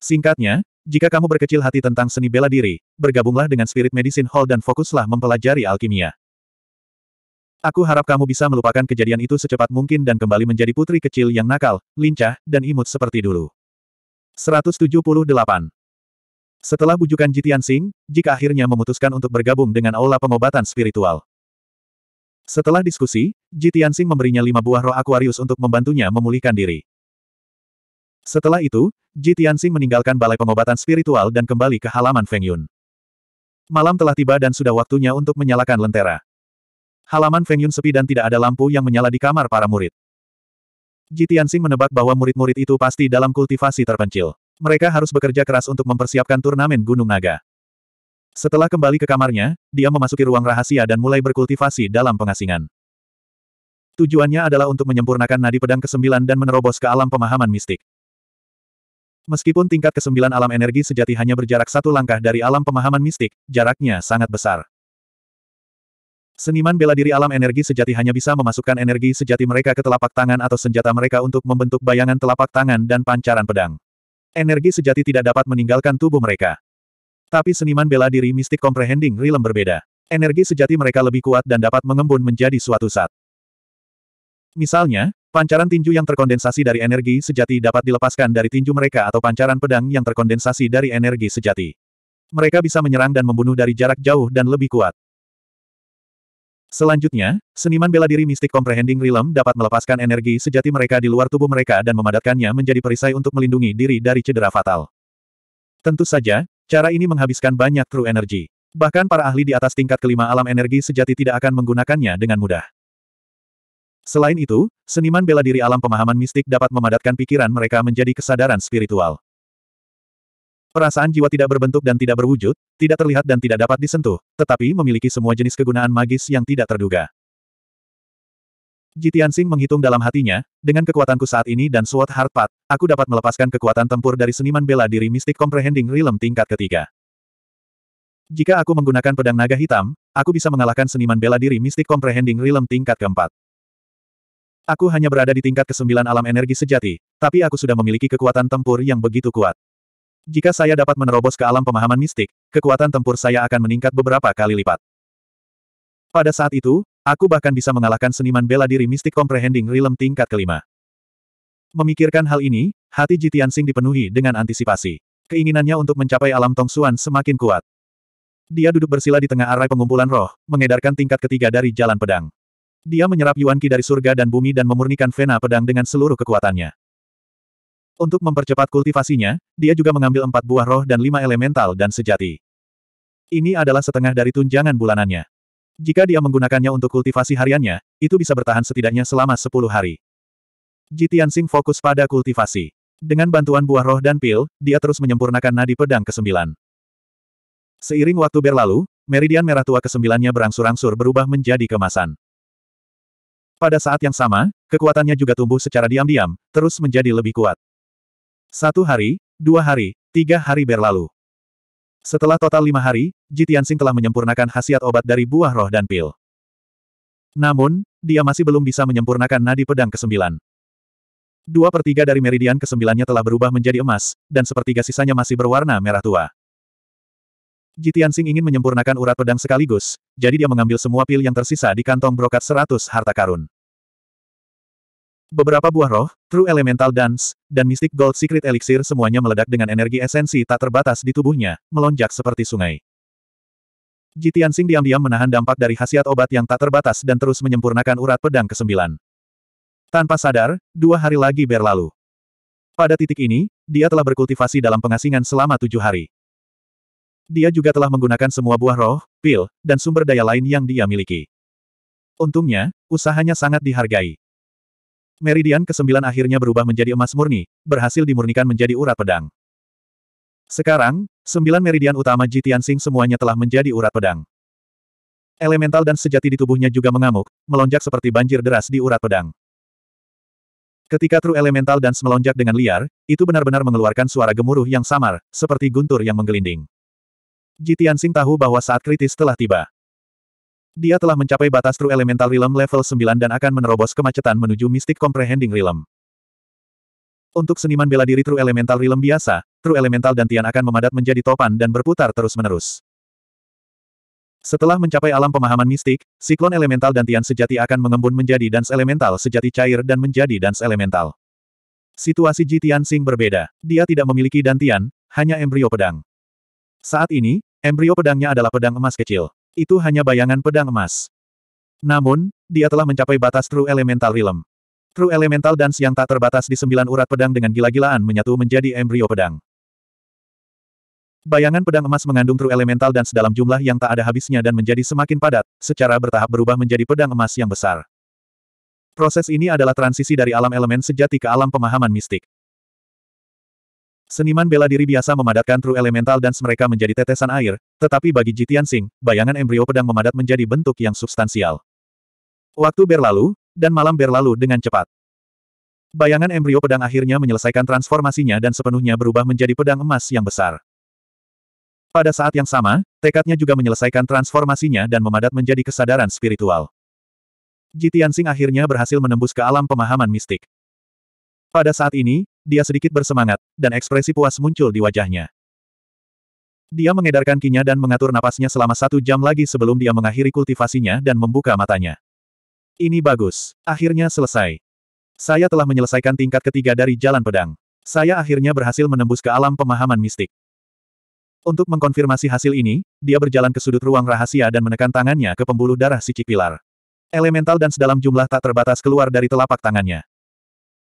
Singkatnya, jika kamu berkecil hati tentang seni bela diri, bergabunglah dengan Spirit Medicine Hall dan fokuslah mempelajari alkimia. Aku harap kamu bisa melupakan kejadian itu secepat mungkin dan kembali menjadi putri kecil yang nakal, lincah, dan imut seperti dulu. 178. Setelah bujukan Jitian Sing, jika akhirnya memutuskan untuk bergabung dengan Aula Pengobatan Spiritual. Setelah diskusi, Jitian Sing memberinya lima buah roh Aquarius untuk membantunya memulihkan diri. Setelah itu, Jitian Sing meninggalkan balai pengobatan spiritual dan kembali ke halaman Feng Yun. Malam telah tiba dan sudah waktunya untuk menyalakan lentera. Halaman Feng Yun sepi dan tidak ada lampu yang menyala di kamar para murid. Ji Tianxing menebak bahwa murid-murid itu pasti dalam kultivasi terpencil. Mereka harus bekerja keras untuk mempersiapkan turnamen Gunung Naga. Setelah kembali ke kamarnya, dia memasuki ruang rahasia dan mulai berkultivasi dalam pengasingan. Tujuannya adalah untuk menyempurnakan nadi pedang ke-9 dan menerobos ke alam pemahaman mistik. Meskipun tingkat ke-9 alam energi sejati hanya berjarak satu langkah dari alam pemahaman mistik, jaraknya sangat besar. Seniman bela diri alam energi sejati hanya bisa memasukkan energi sejati mereka ke telapak tangan atau senjata mereka untuk membentuk bayangan telapak tangan dan pancaran pedang. Energi sejati tidak dapat meninggalkan tubuh mereka. Tapi seniman bela diri mistik comprehending realm berbeda. Energi sejati mereka lebih kuat dan dapat mengembun menjadi suatu saat. Misalnya, pancaran tinju yang terkondensasi dari energi sejati dapat dilepaskan dari tinju mereka atau pancaran pedang yang terkondensasi dari energi sejati. Mereka bisa menyerang dan membunuh dari jarak jauh dan lebih kuat. Selanjutnya, seniman bela diri mistik comprehending realm dapat melepaskan energi sejati mereka di luar tubuh mereka dan memadatkannya menjadi perisai untuk melindungi diri dari cedera fatal. Tentu saja, cara ini menghabiskan banyak true energy. Bahkan para ahli di atas tingkat kelima alam energi sejati tidak akan menggunakannya dengan mudah. Selain itu, seniman bela diri alam pemahaman mistik dapat memadatkan pikiran mereka menjadi kesadaran spiritual. Perasaan jiwa tidak berbentuk dan tidak berwujud, tidak terlihat dan tidak dapat disentuh, tetapi memiliki semua jenis kegunaan magis yang tidak terduga. Jitian Sing menghitung dalam hatinya, dengan kekuatanku saat ini dan Sword Heart Path, aku dapat melepaskan kekuatan tempur dari seniman bela diri Mystic Comprehending Realm tingkat ketiga. Jika aku menggunakan pedang naga hitam, aku bisa mengalahkan seniman bela diri Mystic Comprehending Realm tingkat keempat. Aku hanya berada di tingkat kesembilan alam energi sejati, tapi aku sudah memiliki kekuatan tempur yang begitu kuat. Jika saya dapat menerobos ke alam pemahaman mistik, kekuatan tempur saya akan meningkat beberapa kali lipat. Pada saat itu, aku bahkan bisa mengalahkan seniman bela diri mistik comprehending realm tingkat kelima. Memikirkan hal ini, hati Jitian Sing dipenuhi dengan antisipasi. Keinginannya untuk mencapai alam Tong Xuan semakin kuat. Dia duduk bersila di tengah arai pengumpulan roh, mengedarkan tingkat ketiga dari jalan pedang. Dia menyerap Yuan Qi dari surga dan bumi dan memurnikan vena pedang dengan seluruh kekuatannya. Untuk mempercepat kultivasinya, dia juga mengambil empat buah roh dan lima elemental dan sejati. Ini adalah setengah dari tunjangan bulanannya. Jika dia menggunakannya untuk kultivasi hariannya, itu bisa bertahan setidaknya selama sepuluh hari. Jitian Sing fokus pada kultivasi. Dengan bantuan buah roh dan pil, dia terus menyempurnakan nadi pedang ke-9. Seiring waktu berlalu, meridian merah tua ke-9-nya berangsur-angsur berubah menjadi kemasan. Pada saat yang sama, kekuatannya juga tumbuh secara diam-diam, terus menjadi lebih kuat. Satu hari, dua hari, tiga hari berlalu. Setelah total lima hari, Jitiansing telah menyempurnakan khasiat obat dari buah roh dan pil. Namun, dia masih belum bisa menyempurnakan nadi pedang ke-9. Dua per tiga dari meridian ke-9-nya telah berubah menjadi emas, dan sepertiga sisanya masih berwarna merah tua. Jitiansing ingin menyempurnakan urat pedang sekaligus, jadi dia mengambil semua pil yang tersisa di kantong brokat seratus harta karun. Beberapa buah roh, True Elemental Dance, dan Mystic Gold Secret Elixir semuanya meledak dengan energi esensi tak terbatas di tubuhnya, melonjak seperti sungai. Jitian Sing diam-diam menahan dampak dari khasiat obat yang tak terbatas dan terus menyempurnakan urat pedang ke-9. Tanpa sadar, dua hari lagi berlalu. Pada titik ini, dia telah berkultivasi dalam pengasingan selama tujuh hari. Dia juga telah menggunakan semua buah roh, pil, dan sumber daya lain yang dia miliki. Untungnya, usahanya sangat dihargai. Meridian ke-9 akhirnya berubah menjadi emas murni, berhasil dimurnikan menjadi urat pedang. Sekarang, sembilan meridian utama Jitian Sing semuanya telah menjadi urat pedang. Elemental dan sejati di tubuhnya juga mengamuk, melonjak seperti banjir deras di urat pedang. Ketika True Elemental dan melonjak dengan liar, itu benar-benar mengeluarkan suara gemuruh yang samar, seperti guntur yang menggelinding. Jitian Sing tahu bahwa saat kritis telah tiba. Dia telah mencapai batas True Elemental Realm level 9 dan akan menerobos kemacetan menuju Mystic Comprehending Realm. Untuk seniman bela diri True Elemental Realm biasa, True Elemental dan Tian akan memadat menjadi topan dan berputar terus-menerus. Setelah mencapai alam pemahaman mistik, siklon elemental dan Tian sejati akan mengembun menjadi dans elemental sejati cair dan menjadi dans elemental. Situasi Ji Tian Sing berbeda. Dia tidak memiliki dantian, hanya embrio pedang. Saat ini, embrio pedangnya adalah pedang emas kecil. Itu hanya bayangan pedang emas. Namun, dia telah mencapai batas True Elemental Realm. True Elemental Dance yang tak terbatas di sembilan urat pedang dengan gila-gilaan menyatu menjadi embrio pedang. Bayangan pedang emas mengandung True Elemental Dance dalam jumlah yang tak ada habisnya dan menjadi semakin padat, secara bertahap berubah menjadi pedang emas yang besar. Proses ini adalah transisi dari alam elemen sejati ke alam pemahaman mistik. Seniman bela diri biasa memadatkan true elemental dan mereka menjadi tetesan air, tetapi bagi Jitian Sing, bayangan embrio pedang memadat menjadi bentuk yang substansial. Waktu berlalu, dan malam berlalu dengan cepat. Bayangan embrio pedang akhirnya menyelesaikan transformasinya dan sepenuhnya berubah menjadi pedang emas yang besar. Pada saat yang sama, tekadnya juga menyelesaikan transformasinya dan memadat menjadi kesadaran spiritual. Jitian Sing akhirnya berhasil menembus ke alam pemahaman mistik. Pada saat ini, dia sedikit bersemangat, dan ekspresi puas muncul di wajahnya. Dia mengedarkan kinya dan mengatur napasnya selama satu jam lagi sebelum dia mengakhiri kultivasinya dan membuka matanya. Ini bagus. Akhirnya selesai. Saya telah menyelesaikan tingkat ketiga dari jalan pedang. Saya akhirnya berhasil menembus ke alam pemahaman mistik. Untuk mengkonfirmasi hasil ini, dia berjalan ke sudut ruang rahasia dan menekan tangannya ke pembuluh darah si Pilar. Elemental dan sedalam jumlah tak terbatas keluar dari telapak tangannya.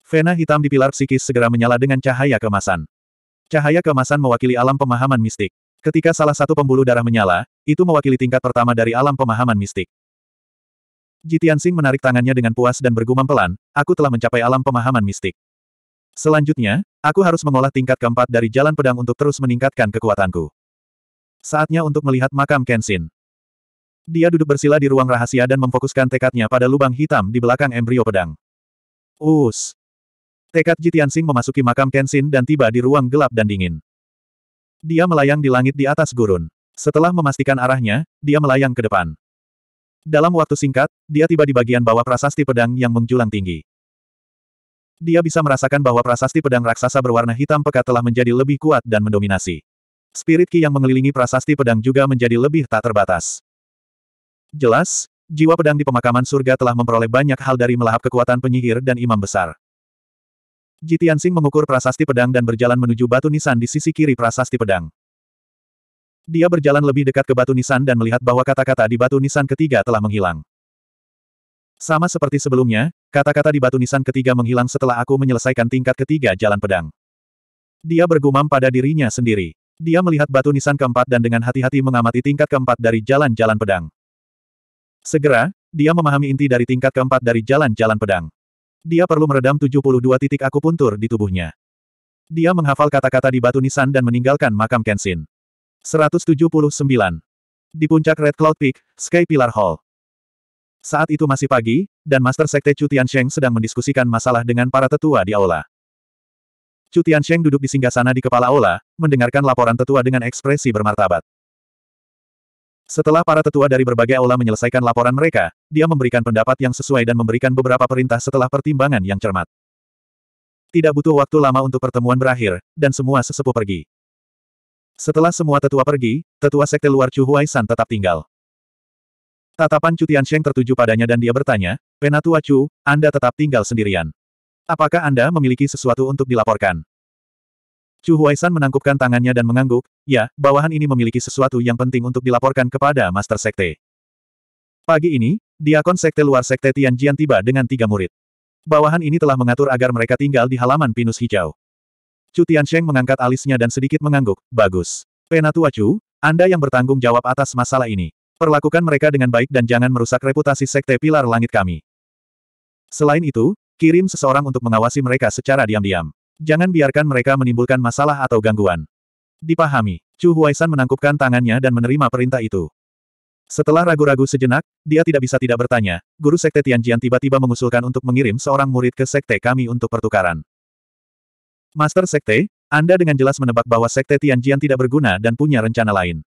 Vena hitam di pilar psikis segera menyala dengan cahaya kemasan. Cahaya kemasan mewakili alam pemahaman mistik. Ketika salah satu pembuluh darah menyala, itu mewakili tingkat pertama dari alam pemahaman mistik. Jitian Sing menarik tangannya dengan puas dan bergumam pelan, aku telah mencapai alam pemahaman mistik. Selanjutnya, aku harus mengolah tingkat keempat dari jalan pedang untuk terus meningkatkan kekuatanku. Saatnya untuk melihat makam Kenshin. Dia duduk bersila di ruang rahasia dan memfokuskan tekadnya pada lubang hitam di belakang embrio pedang. Us! Tekad Jitiansing memasuki makam Kenshin dan tiba di ruang gelap dan dingin. Dia melayang di langit di atas gurun. Setelah memastikan arahnya, dia melayang ke depan. Dalam waktu singkat, dia tiba di bagian bawah prasasti pedang yang menjulang tinggi. Dia bisa merasakan bahwa prasasti pedang raksasa berwarna hitam pekat telah menjadi lebih kuat dan mendominasi. Spirit Ki yang mengelilingi prasasti pedang juga menjadi lebih tak terbatas. Jelas, jiwa pedang di pemakaman surga telah memperoleh banyak hal dari melahap kekuatan penyihir dan imam besar. Jitiansing mengukur prasasti pedang dan berjalan menuju batu nisan di sisi kiri prasasti pedang. Dia berjalan lebih dekat ke batu nisan dan melihat bahwa kata-kata di batu nisan ketiga telah menghilang. Sama seperti sebelumnya, kata-kata di batu nisan ketiga menghilang setelah aku menyelesaikan tingkat ketiga jalan pedang. Dia bergumam pada dirinya sendiri. Dia melihat batu nisan keempat dan dengan hati-hati mengamati tingkat keempat dari jalan-jalan pedang. Segera, dia memahami inti dari tingkat keempat dari jalan-jalan pedang. Dia perlu meredam 72 titik akupuntur di tubuhnya. Dia menghafal kata-kata di batu nisan dan meninggalkan makam Kenshin. 179. Di puncak Red Cloud Peak, Sky Pillar Hall. Saat itu masih pagi, dan Master Sekte Chu Tiansheng sedang mendiskusikan masalah dengan para tetua di aula. Chu Tiansheng duduk di singgasana di kepala aula, mendengarkan laporan tetua dengan ekspresi bermartabat. Setelah para tetua dari berbagai aula menyelesaikan laporan mereka, dia memberikan pendapat yang sesuai dan memberikan beberapa perintah setelah pertimbangan yang cermat. Tidak butuh waktu lama untuk pertemuan berakhir, dan semua sesepuh pergi. Setelah semua tetua pergi, tetua sekte luar Chu Huaisan tetap tinggal. Tatapan Chu Tiansheng tertuju padanya dan dia bertanya, Penatua Chu, Anda tetap tinggal sendirian. Apakah Anda memiliki sesuatu untuk dilaporkan? Chu Huaisan menangkupkan tangannya dan mengangguk, ya, bawahan ini memiliki sesuatu yang penting untuk dilaporkan kepada Master Sekte. Pagi ini, Diakon Sekte luar Sekte Tianjian tiba dengan tiga murid. Bawahan ini telah mengatur agar mereka tinggal di halaman pinus hijau. Chu Tiansheng mengangkat alisnya dan sedikit mengangguk, bagus. Penatua Chu, Anda yang bertanggung jawab atas masalah ini. Perlakukan mereka dengan baik dan jangan merusak reputasi Sekte Pilar Langit kami. Selain itu, kirim seseorang untuk mengawasi mereka secara diam-diam. Jangan biarkan mereka menimbulkan masalah atau gangguan. Dipahami. Chu Huaisan menangkupkan tangannya dan menerima perintah itu. Setelah ragu-ragu sejenak, dia tidak bisa tidak bertanya, Guru Sekte Tianjian tiba-tiba mengusulkan untuk mengirim seorang murid ke Sekte kami untuk pertukaran. Master Sekte, Anda dengan jelas menebak bahwa Sekte Tianjian tidak berguna dan punya rencana lain.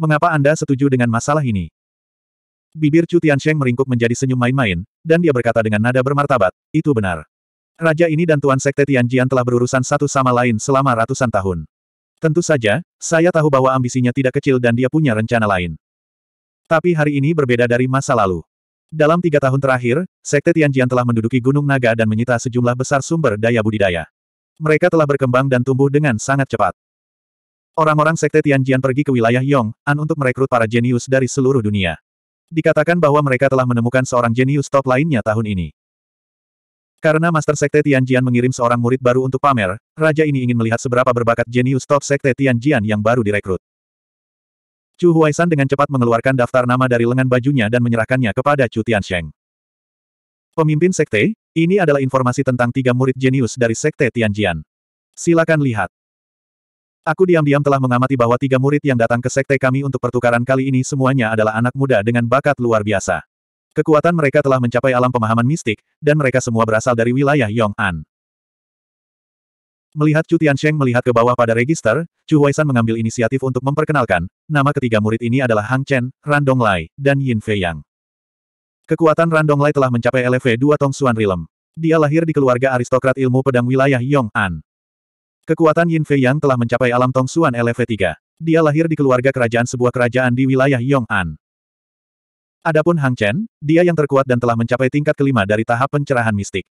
Mengapa Anda setuju dengan masalah ini? Bibir Chu Tiansheng meringkuk menjadi senyum main-main, dan dia berkata dengan nada bermartabat, itu benar. Raja ini dan Tuan Sekte Tianjian telah berurusan satu sama lain selama ratusan tahun. Tentu saja, saya tahu bahwa ambisinya tidak kecil dan dia punya rencana lain. Tapi hari ini berbeda dari masa lalu. Dalam tiga tahun terakhir, Sekte Tianjian telah menduduki Gunung Naga dan menyita sejumlah besar sumber daya budidaya. Mereka telah berkembang dan tumbuh dengan sangat cepat. Orang-orang Sekte Tianjian pergi ke wilayah Yong, An untuk merekrut para jenius dari seluruh dunia. Dikatakan bahwa mereka telah menemukan seorang jenius top lainnya tahun ini. Karena Master Sekte Tianjian mengirim seorang murid baru untuk pamer, raja ini ingin melihat seberapa berbakat jenius top Sekte Tianjian yang baru direkrut. Chu Huaisan dengan cepat mengeluarkan daftar nama dari lengan bajunya dan menyerahkannya kepada Chu Tiansheng. Pemimpin Sekte, ini adalah informasi tentang tiga murid jenius dari Sekte Tianjian. Silakan lihat. Aku diam-diam telah mengamati bahwa tiga murid yang datang ke sekte kami untuk pertukaran kali ini semuanya adalah anak muda dengan bakat luar biasa. Kekuatan mereka telah mencapai alam pemahaman mistik, dan mereka semua berasal dari wilayah Yong'an. Melihat Chu Tiansheng melihat ke bawah pada register, Chu Huaisan mengambil inisiatif untuk memperkenalkan, nama ketiga murid ini adalah Hang Chen, Ran Donglai, dan Yin Fei Yang. Kekuatan Ran Donglai telah mencapai LV2 Tong Xuan Rilem. Dia lahir di keluarga aristokrat ilmu pedang wilayah Yong'an. Kekuatan Yin Fei Yang telah mencapai alam Tong Xuan LV3. Dia lahir di keluarga kerajaan sebuah kerajaan di wilayah Yong'an. Adapun Hang Chen, dia yang terkuat dan telah mencapai tingkat kelima dari tahap pencerahan mistik.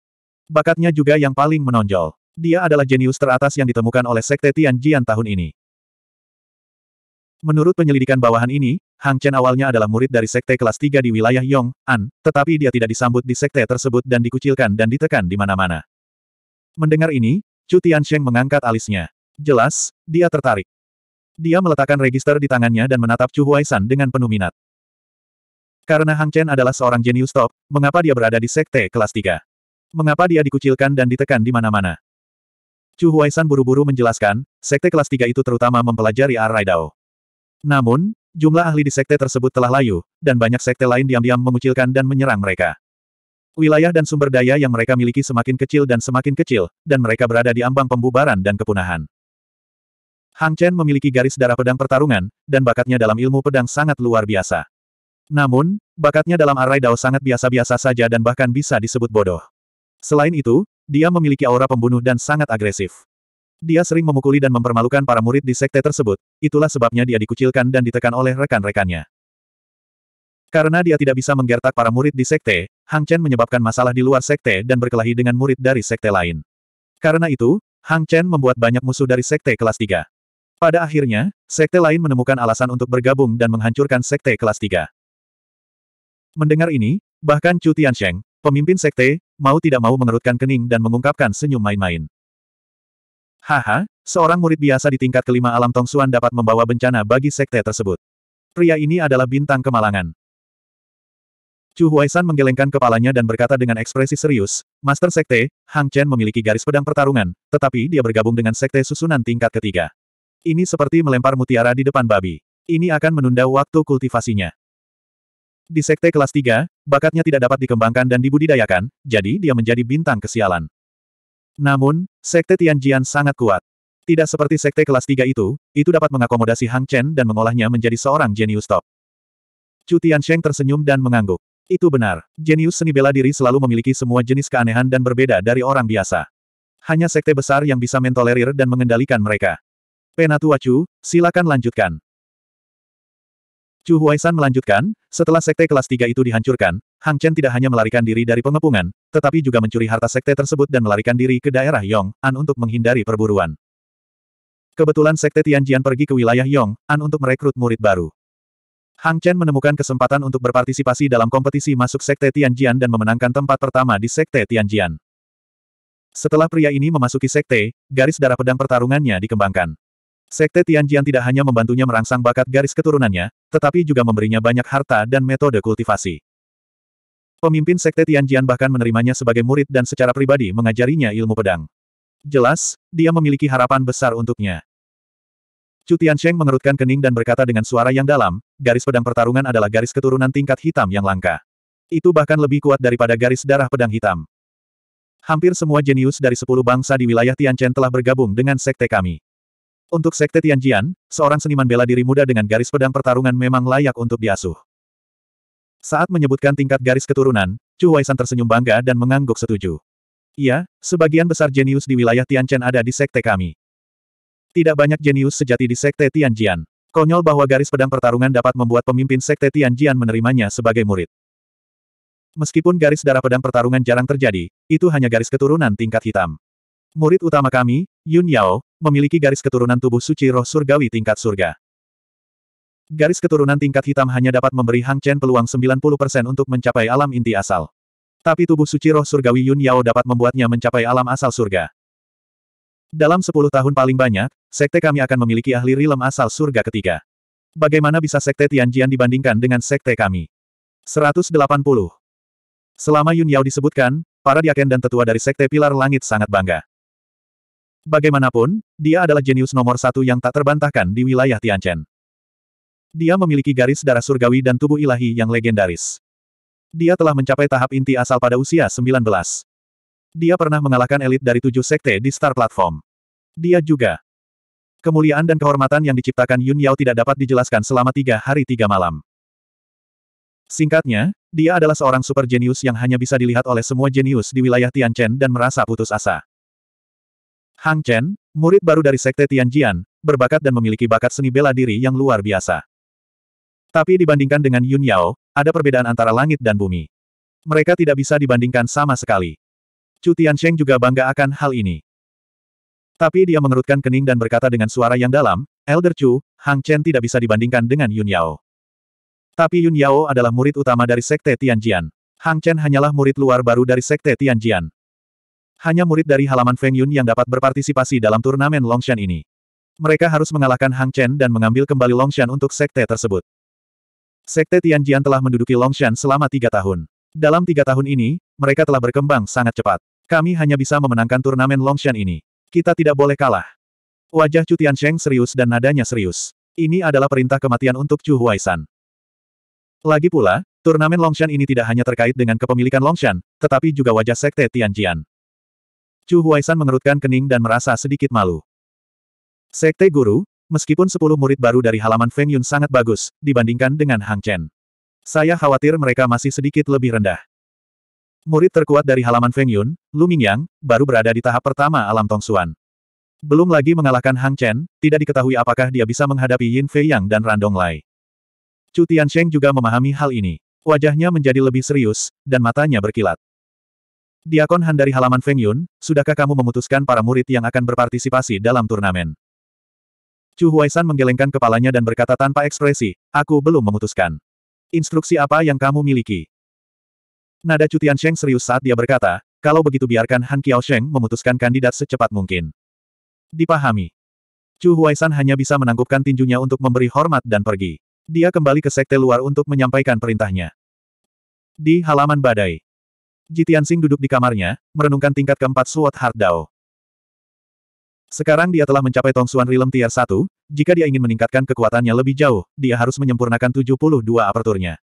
Bakatnya juga yang paling menonjol. Dia adalah jenius teratas yang ditemukan oleh Sekte Tianjian tahun ini. Menurut penyelidikan bawahan ini, Hang Chen awalnya adalah murid dari Sekte kelas 3 di wilayah Yong'an, tetapi dia tidak disambut di Sekte tersebut dan dikucilkan dan ditekan di mana-mana. Mendengar ini, Chu Tiansheng mengangkat alisnya. Jelas, dia tertarik. Dia meletakkan register di tangannya dan menatap Chu Huaisan dengan penuh minat. Karena Hang Chen adalah seorang jenius top, mengapa dia berada di sekte kelas 3? Mengapa dia dikucilkan dan ditekan di mana-mana? Chu Huaisan buru-buru menjelaskan, sekte kelas 3 itu terutama mempelajari Arai Dao. Namun, jumlah ahli di sekte tersebut telah layu, dan banyak sekte lain diam-diam mengucilkan dan menyerang mereka. Wilayah dan sumber daya yang mereka miliki semakin kecil dan semakin kecil, dan mereka berada di ambang pembubaran dan kepunahan. Hang Chen memiliki garis darah pedang pertarungan, dan bakatnya dalam ilmu pedang sangat luar biasa. Namun, bakatnya dalam arai dao sangat biasa-biasa saja dan bahkan bisa disebut bodoh. Selain itu, dia memiliki aura pembunuh dan sangat agresif. Dia sering memukuli dan mempermalukan para murid di sekte tersebut, itulah sebabnya dia dikucilkan dan ditekan oleh rekan-rekannya. Karena dia tidak bisa menggertak para murid di sekte, Hang Chen menyebabkan masalah di luar sekte dan berkelahi dengan murid dari sekte lain. Karena itu, Hang Chen membuat banyak musuh dari sekte kelas 3. Pada akhirnya, sekte lain menemukan alasan untuk bergabung dan menghancurkan sekte kelas 3. Mendengar ini, bahkan Chu Tiansheng, pemimpin sekte, mau tidak mau mengerutkan kening dan mengungkapkan senyum main-main. Haha, seorang murid biasa di tingkat kelima alam Tongsuan dapat membawa bencana bagi sekte tersebut. Pria ini adalah bintang kemalangan. Chu Huaisan menggelengkan kepalanya dan berkata dengan ekspresi serius, Master Sekte, Hang Chen memiliki garis pedang pertarungan, tetapi dia bergabung dengan Sekte susunan tingkat ketiga. Ini seperti melempar mutiara di depan babi. Ini akan menunda waktu kultivasinya. Di Sekte kelas 3, bakatnya tidak dapat dikembangkan dan dibudidayakan, jadi dia menjadi bintang kesialan. Namun, Sekte Tianjian sangat kuat. Tidak seperti Sekte kelas 3 itu, itu dapat mengakomodasi Hang Chen dan mengolahnya menjadi seorang jenius top. Chu Tiansheng tersenyum dan mengangguk. Itu benar. Jenius seni bela diri selalu memiliki semua jenis keanehan dan berbeda dari orang biasa. Hanya sekte besar yang bisa mentolerir dan mengendalikan mereka. Penatua Chu, silakan lanjutkan. Chu Huaisan melanjutkan, setelah sekte kelas 3 itu dihancurkan, Hang Chen tidak hanya melarikan diri dari pengepungan, tetapi juga mencuri harta sekte tersebut dan melarikan diri ke daerah Yong An untuk menghindari perburuan. Kebetulan sekte Tianjian pergi ke wilayah Yong An untuk merekrut murid baru. Hang Chen menemukan kesempatan untuk berpartisipasi dalam kompetisi masuk Sekte Tianjian dan memenangkan tempat pertama di Sekte Tianjian. Setelah pria ini memasuki Sekte, garis darah pedang pertarungannya dikembangkan. Sekte Tianjian tidak hanya membantunya merangsang bakat garis keturunannya, tetapi juga memberinya banyak harta dan metode kultivasi. Pemimpin Sekte Tianjian bahkan menerimanya sebagai murid dan secara pribadi mengajarinya ilmu pedang. Jelas, dia memiliki harapan besar untuknya. Chu Tiansheng mengerutkan kening dan berkata dengan suara yang dalam, garis pedang pertarungan adalah garis keturunan tingkat hitam yang langka. Itu bahkan lebih kuat daripada garis darah pedang hitam. Hampir semua jenius dari sepuluh bangsa di wilayah Tianchen telah bergabung dengan sekte kami. Untuk sekte Tianjian, seorang seniman bela diri muda dengan garis pedang pertarungan memang layak untuk diasuh. Saat menyebutkan tingkat garis keturunan, Chu Waisan tersenyum bangga dan mengangguk setuju. Iya, sebagian besar jenius di wilayah Tianchen ada di sekte kami. Tidak banyak jenius sejati di Sekte Tianjian. Konyol bahwa garis pedang pertarungan dapat membuat pemimpin Sekte Tianjian menerimanya sebagai murid. Meskipun garis darah pedang pertarungan jarang terjadi, itu hanya garis keturunan tingkat hitam. Murid utama kami, Yun Yao, memiliki garis keturunan tubuh suci roh surgawi tingkat surga. Garis keturunan tingkat hitam hanya dapat memberi Hang Chen peluang 90% untuk mencapai alam inti asal. Tapi tubuh suci roh surgawi Yun Yao dapat membuatnya mencapai alam asal surga. Dalam 10 tahun paling banyak, sekte kami akan memiliki ahli rilem asal surga ketiga. Bagaimana bisa sekte Tianjian dibandingkan dengan sekte kami? 180. Selama Yun Yao disebutkan, para diaken dan tetua dari sekte Pilar Langit sangat bangga. Bagaimanapun, dia adalah jenius nomor satu yang tak terbantahkan di wilayah Tianchen. Dia memiliki garis darah surgawi dan tubuh ilahi yang legendaris. Dia telah mencapai tahap inti asal pada usia 19. Dia pernah mengalahkan elit dari tujuh sekte di Star Platform. Dia juga. Kemuliaan dan kehormatan yang diciptakan Yun Yao tidak dapat dijelaskan selama tiga hari tiga malam. Singkatnya, dia adalah seorang super jenius yang hanya bisa dilihat oleh semua jenius di wilayah Tianchen dan merasa putus asa. Hang Chen, murid baru dari Sekte Tianjian, berbakat dan memiliki bakat seni bela diri yang luar biasa. Tapi dibandingkan dengan Yun Yao, ada perbedaan antara langit dan bumi. Mereka tidak bisa dibandingkan sama sekali. Chu Tiansheng juga bangga akan hal ini. Tapi dia mengerutkan kening dan berkata dengan suara yang dalam, Elder Chu, Hang Chen tidak bisa dibandingkan dengan Yun Yao. Tapi Yun Yao adalah murid utama dari Sekte Tianjian. Hang Chen hanyalah murid luar baru dari Sekte Tianjian. Hanya murid dari halaman Feng Yun yang dapat berpartisipasi dalam turnamen Longshan ini. Mereka harus mengalahkan Hang Chen dan mengambil kembali Longshan untuk sekte tersebut. Sekte Tianjian telah menduduki Longshan selama tiga tahun. Dalam tiga tahun ini, mereka telah berkembang sangat cepat. Kami hanya bisa memenangkan turnamen Longshan ini. Kita tidak boleh kalah. Wajah Chu Tiansheng serius dan nadanya serius. Ini adalah perintah kematian untuk Chu Huaisan. Lagi pula, turnamen Longshan ini tidak hanya terkait dengan kepemilikan Longshan, tetapi juga wajah Sekte Tianjian. Chu Huaisan mengerutkan kening dan merasa sedikit malu. Sekte Guru, Meskipun sepuluh murid baru dari halaman Feng Yun sangat bagus, dibandingkan dengan Hang Chen. Saya khawatir mereka masih sedikit lebih rendah. Murid terkuat dari halaman Feng Yun, Lu Mingyang, baru berada di tahap pertama alam Tongsuan. Belum lagi mengalahkan Hang Chen, tidak diketahui apakah dia bisa menghadapi Yin Fei Yang dan Randong Lai. Chu Tiansheng juga memahami hal ini. Wajahnya menjadi lebih serius, dan matanya berkilat. Diakon Han dari halaman Feng Yun, sudahkah kamu memutuskan para murid yang akan berpartisipasi dalam turnamen? Chu Huaisan menggelengkan kepalanya dan berkata tanpa ekspresi, aku belum memutuskan. Instruksi apa yang kamu miliki? Nada Chu Tiansheng serius saat dia berkata, kalau begitu biarkan Han Qiaosheng memutuskan kandidat secepat mungkin. Dipahami. Chu Huaisan hanya bisa menangkupkan tinjunya untuk memberi hormat dan pergi. Dia kembali ke sekte luar untuk menyampaikan perintahnya. Di halaman badai. Jitiansing duduk di kamarnya, merenungkan tingkat keempat Sword Heart Dao. Sekarang dia telah mencapai Tongsuan Rilem Tier 1, jika dia ingin meningkatkan kekuatannya lebih jauh, dia harus menyempurnakan 72 aperturnya.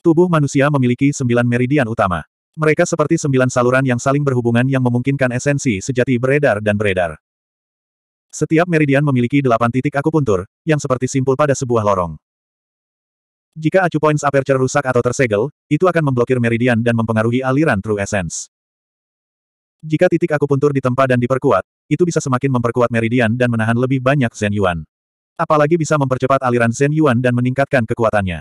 Tubuh manusia memiliki sembilan meridian utama. Mereka seperti sembilan saluran yang saling berhubungan yang memungkinkan esensi sejati beredar dan beredar. Setiap meridian memiliki delapan titik akupuntur, yang seperti simpul pada sebuah lorong. Jika acupoints aperture rusak atau tersegel, itu akan memblokir meridian dan mempengaruhi aliran true essence. Jika titik akupuntur ditempa dan diperkuat, itu bisa semakin memperkuat meridian dan menahan lebih banyak Zen Yuan. Apalagi bisa mempercepat aliran Zen Yuan dan meningkatkan kekuatannya.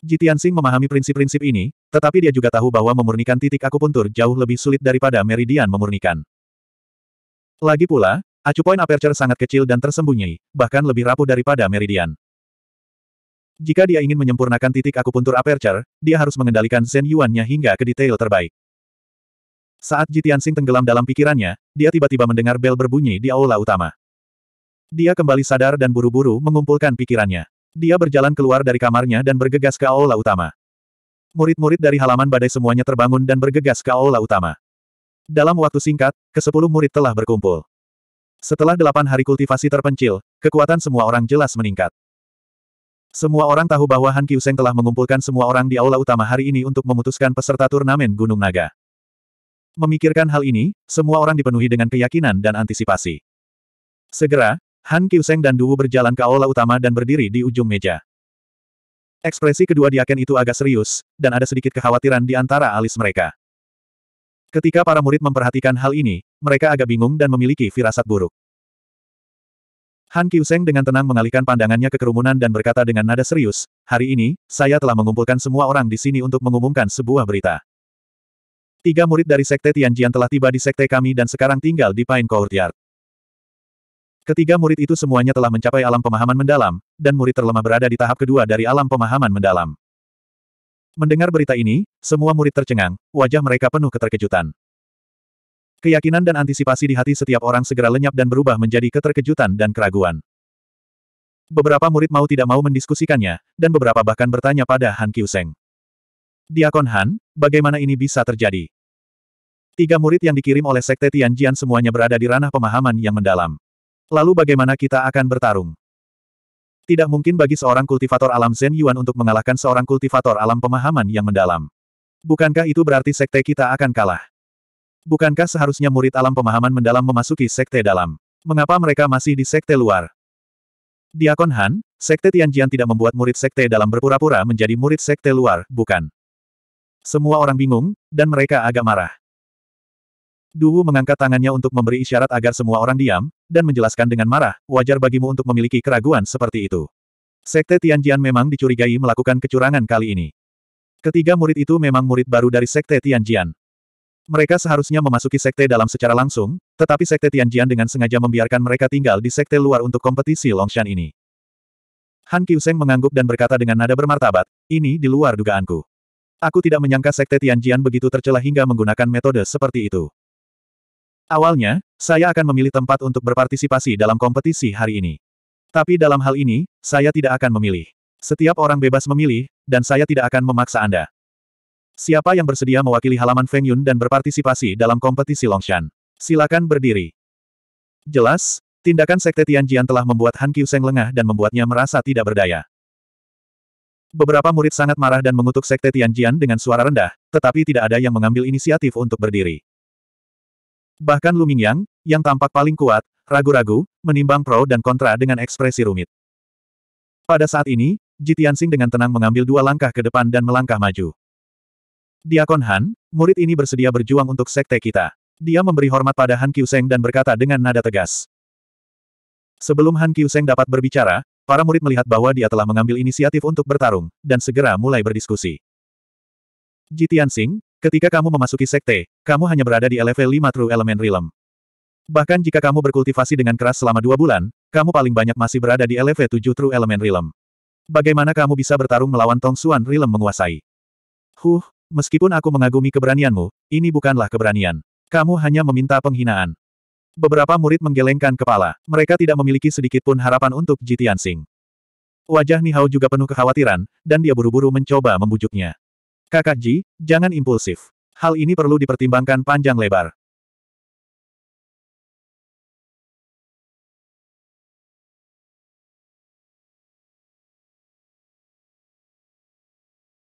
Jitiansing memahami prinsip-prinsip ini, tetapi dia juga tahu bahwa memurnikan titik akupuntur jauh lebih sulit daripada meridian memurnikan. Lagi pula, acupoint aperture sangat kecil dan tersembunyi, bahkan lebih rapuh daripada meridian. Jika dia ingin menyempurnakan titik akupuntur aperture, dia harus mengendalikan Zen Yuan-nya hingga ke detail terbaik. Saat Jitiansing tenggelam dalam pikirannya, dia tiba-tiba mendengar bel berbunyi di aula utama. Dia kembali sadar dan buru-buru mengumpulkan pikirannya. Dia berjalan keluar dari kamarnya dan bergegas ke aula utama. Murid-murid dari halaman badai semuanya terbangun dan bergegas ke aula utama. Dalam waktu singkat, ke-10 murid telah berkumpul. Setelah delapan hari kultivasi terpencil, kekuatan semua orang jelas meningkat. Semua orang tahu bahwa Han Kyuseng telah mengumpulkan semua orang di aula utama hari ini untuk memutuskan peserta turnamen Gunung Naga. Memikirkan hal ini, semua orang dipenuhi dengan keyakinan dan antisipasi. Segera, Han Kyuseng dan Duwu berjalan ke aula utama dan berdiri di ujung meja. Ekspresi kedua diaken itu agak serius, dan ada sedikit kekhawatiran di antara alis mereka. Ketika para murid memperhatikan hal ini, mereka agak bingung dan memiliki firasat buruk. Han Kyuseng dengan tenang mengalihkan pandangannya ke kerumunan dan berkata dengan nada serius, hari ini, saya telah mengumpulkan semua orang di sini untuk mengumumkan sebuah berita. Tiga murid dari Sekte Tianjian telah tiba di Sekte kami dan sekarang tinggal di Pine Courtyard. Ketiga murid itu semuanya telah mencapai alam pemahaman mendalam, dan murid terlemah berada di tahap kedua dari alam pemahaman mendalam. Mendengar berita ini, semua murid tercengang, wajah mereka penuh keterkejutan. Keyakinan dan antisipasi di hati setiap orang segera lenyap dan berubah menjadi keterkejutan dan keraguan. Beberapa murid mau tidak mau mendiskusikannya, dan beberapa bahkan bertanya pada Han Kyuseng. Diakon Han, bagaimana ini bisa terjadi? Tiga murid yang dikirim oleh Sekte Tianjian semuanya berada di ranah pemahaman yang mendalam. Lalu bagaimana kita akan bertarung? Tidak mungkin bagi seorang kultivator alam Zen Yuan untuk mengalahkan seorang kultivator alam pemahaman yang mendalam. Bukankah itu berarti sekte kita akan kalah? Bukankah seharusnya murid alam pemahaman mendalam memasuki sekte dalam? Mengapa mereka masih di sekte luar? Diakon Han, sekte Tianjian tidak membuat murid sekte dalam berpura-pura menjadi murid sekte luar, bukan? Semua orang bingung, dan mereka agak marah. Duwu mengangkat tangannya untuk memberi isyarat agar semua orang diam, dan menjelaskan dengan marah, wajar bagimu untuk memiliki keraguan seperti itu. Sekte Tianjian memang dicurigai melakukan kecurangan kali ini. Ketiga murid itu memang murid baru dari Sekte Tianjian. Mereka seharusnya memasuki sekte dalam secara langsung, tetapi Sekte Tianjian dengan sengaja membiarkan mereka tinggal di sekte luar untuk kompetisi Longshan ini. Han Qiuseng mengangguk dan berkata dengan nada bermartabat, ini di luar dugaanku. Aku tidak menyangka Sekte Tianjian begitu tercela hingga menggunakan metode seperti itu. Awalnya, saya akan memilih tempat untuk berpartisipasi dalam kompetisi hari ini. Tapi dalam hal ini, saya tidak akan memilih. Setiap orang bebas memilih, dan saya tidak akan memaksa Anda. Siapa yang bersedia mewakili halaman Feng Yun dan berpartisipasi dalam kompetisi Longshan? Silakan berdiri. Jelas, tindakan Sekte Tianjian telah membuat Han Qiuseng lengah dan membuatnya merasa tidak berdaya. Beberapa murid sangat marah dan mengutuk Sekte Tianjian dengan suara rendah, tetapi tidak ada yang mengambil inisiatif untuk berdiri. Bahkan Lu Mingyang, yang tampak paling kuat, ragu-ragu, menimbang pro dan kontra dengan ekspresi rumit. Pada saat ini, Ji Tianxing dengan tenang mengambil dua langkah ke depan dan melangkah maju. Diakon Han, murid ini bersedia berjuang untuk sekte kita. Dia memberi hormat pada Han Qiuseng dan berkata dengan nada tegas. Sebelum Han Qiuseng dapat berbicara, para murid melihat bahwa dia telah mengambil inisiatif untuk bertarung, dan segera mulai berdiskusi. Ji Tianxing, Ketika kamu memasuki sekte, kamu hanya berada di level 5 True Element Realm. Bahkan jika kamu berkultivasi dengan keras selama dua bulan, kamu paling banyak masih berada di level 7 True Element Realm. Bagaimana kamu bisa bertarung melawan Tong Xuan Realm menguasai? Huh, meskipun aku mengagumi keberanianmu, ini bukanlah keberanian. Kamu hanya meminta penghinaan. Beberapa murid menggelengkan kepala. Mereka tidak memiliki sedikit pun harapan untuk Jitian Sing. Wajah Nihao juga penuh kekhawatiran, dan dia buru-buru mencoba membujuknya. Kakak Ji, jangan impulsif. Hal ini perlu dipertimbangkan panjang lebar.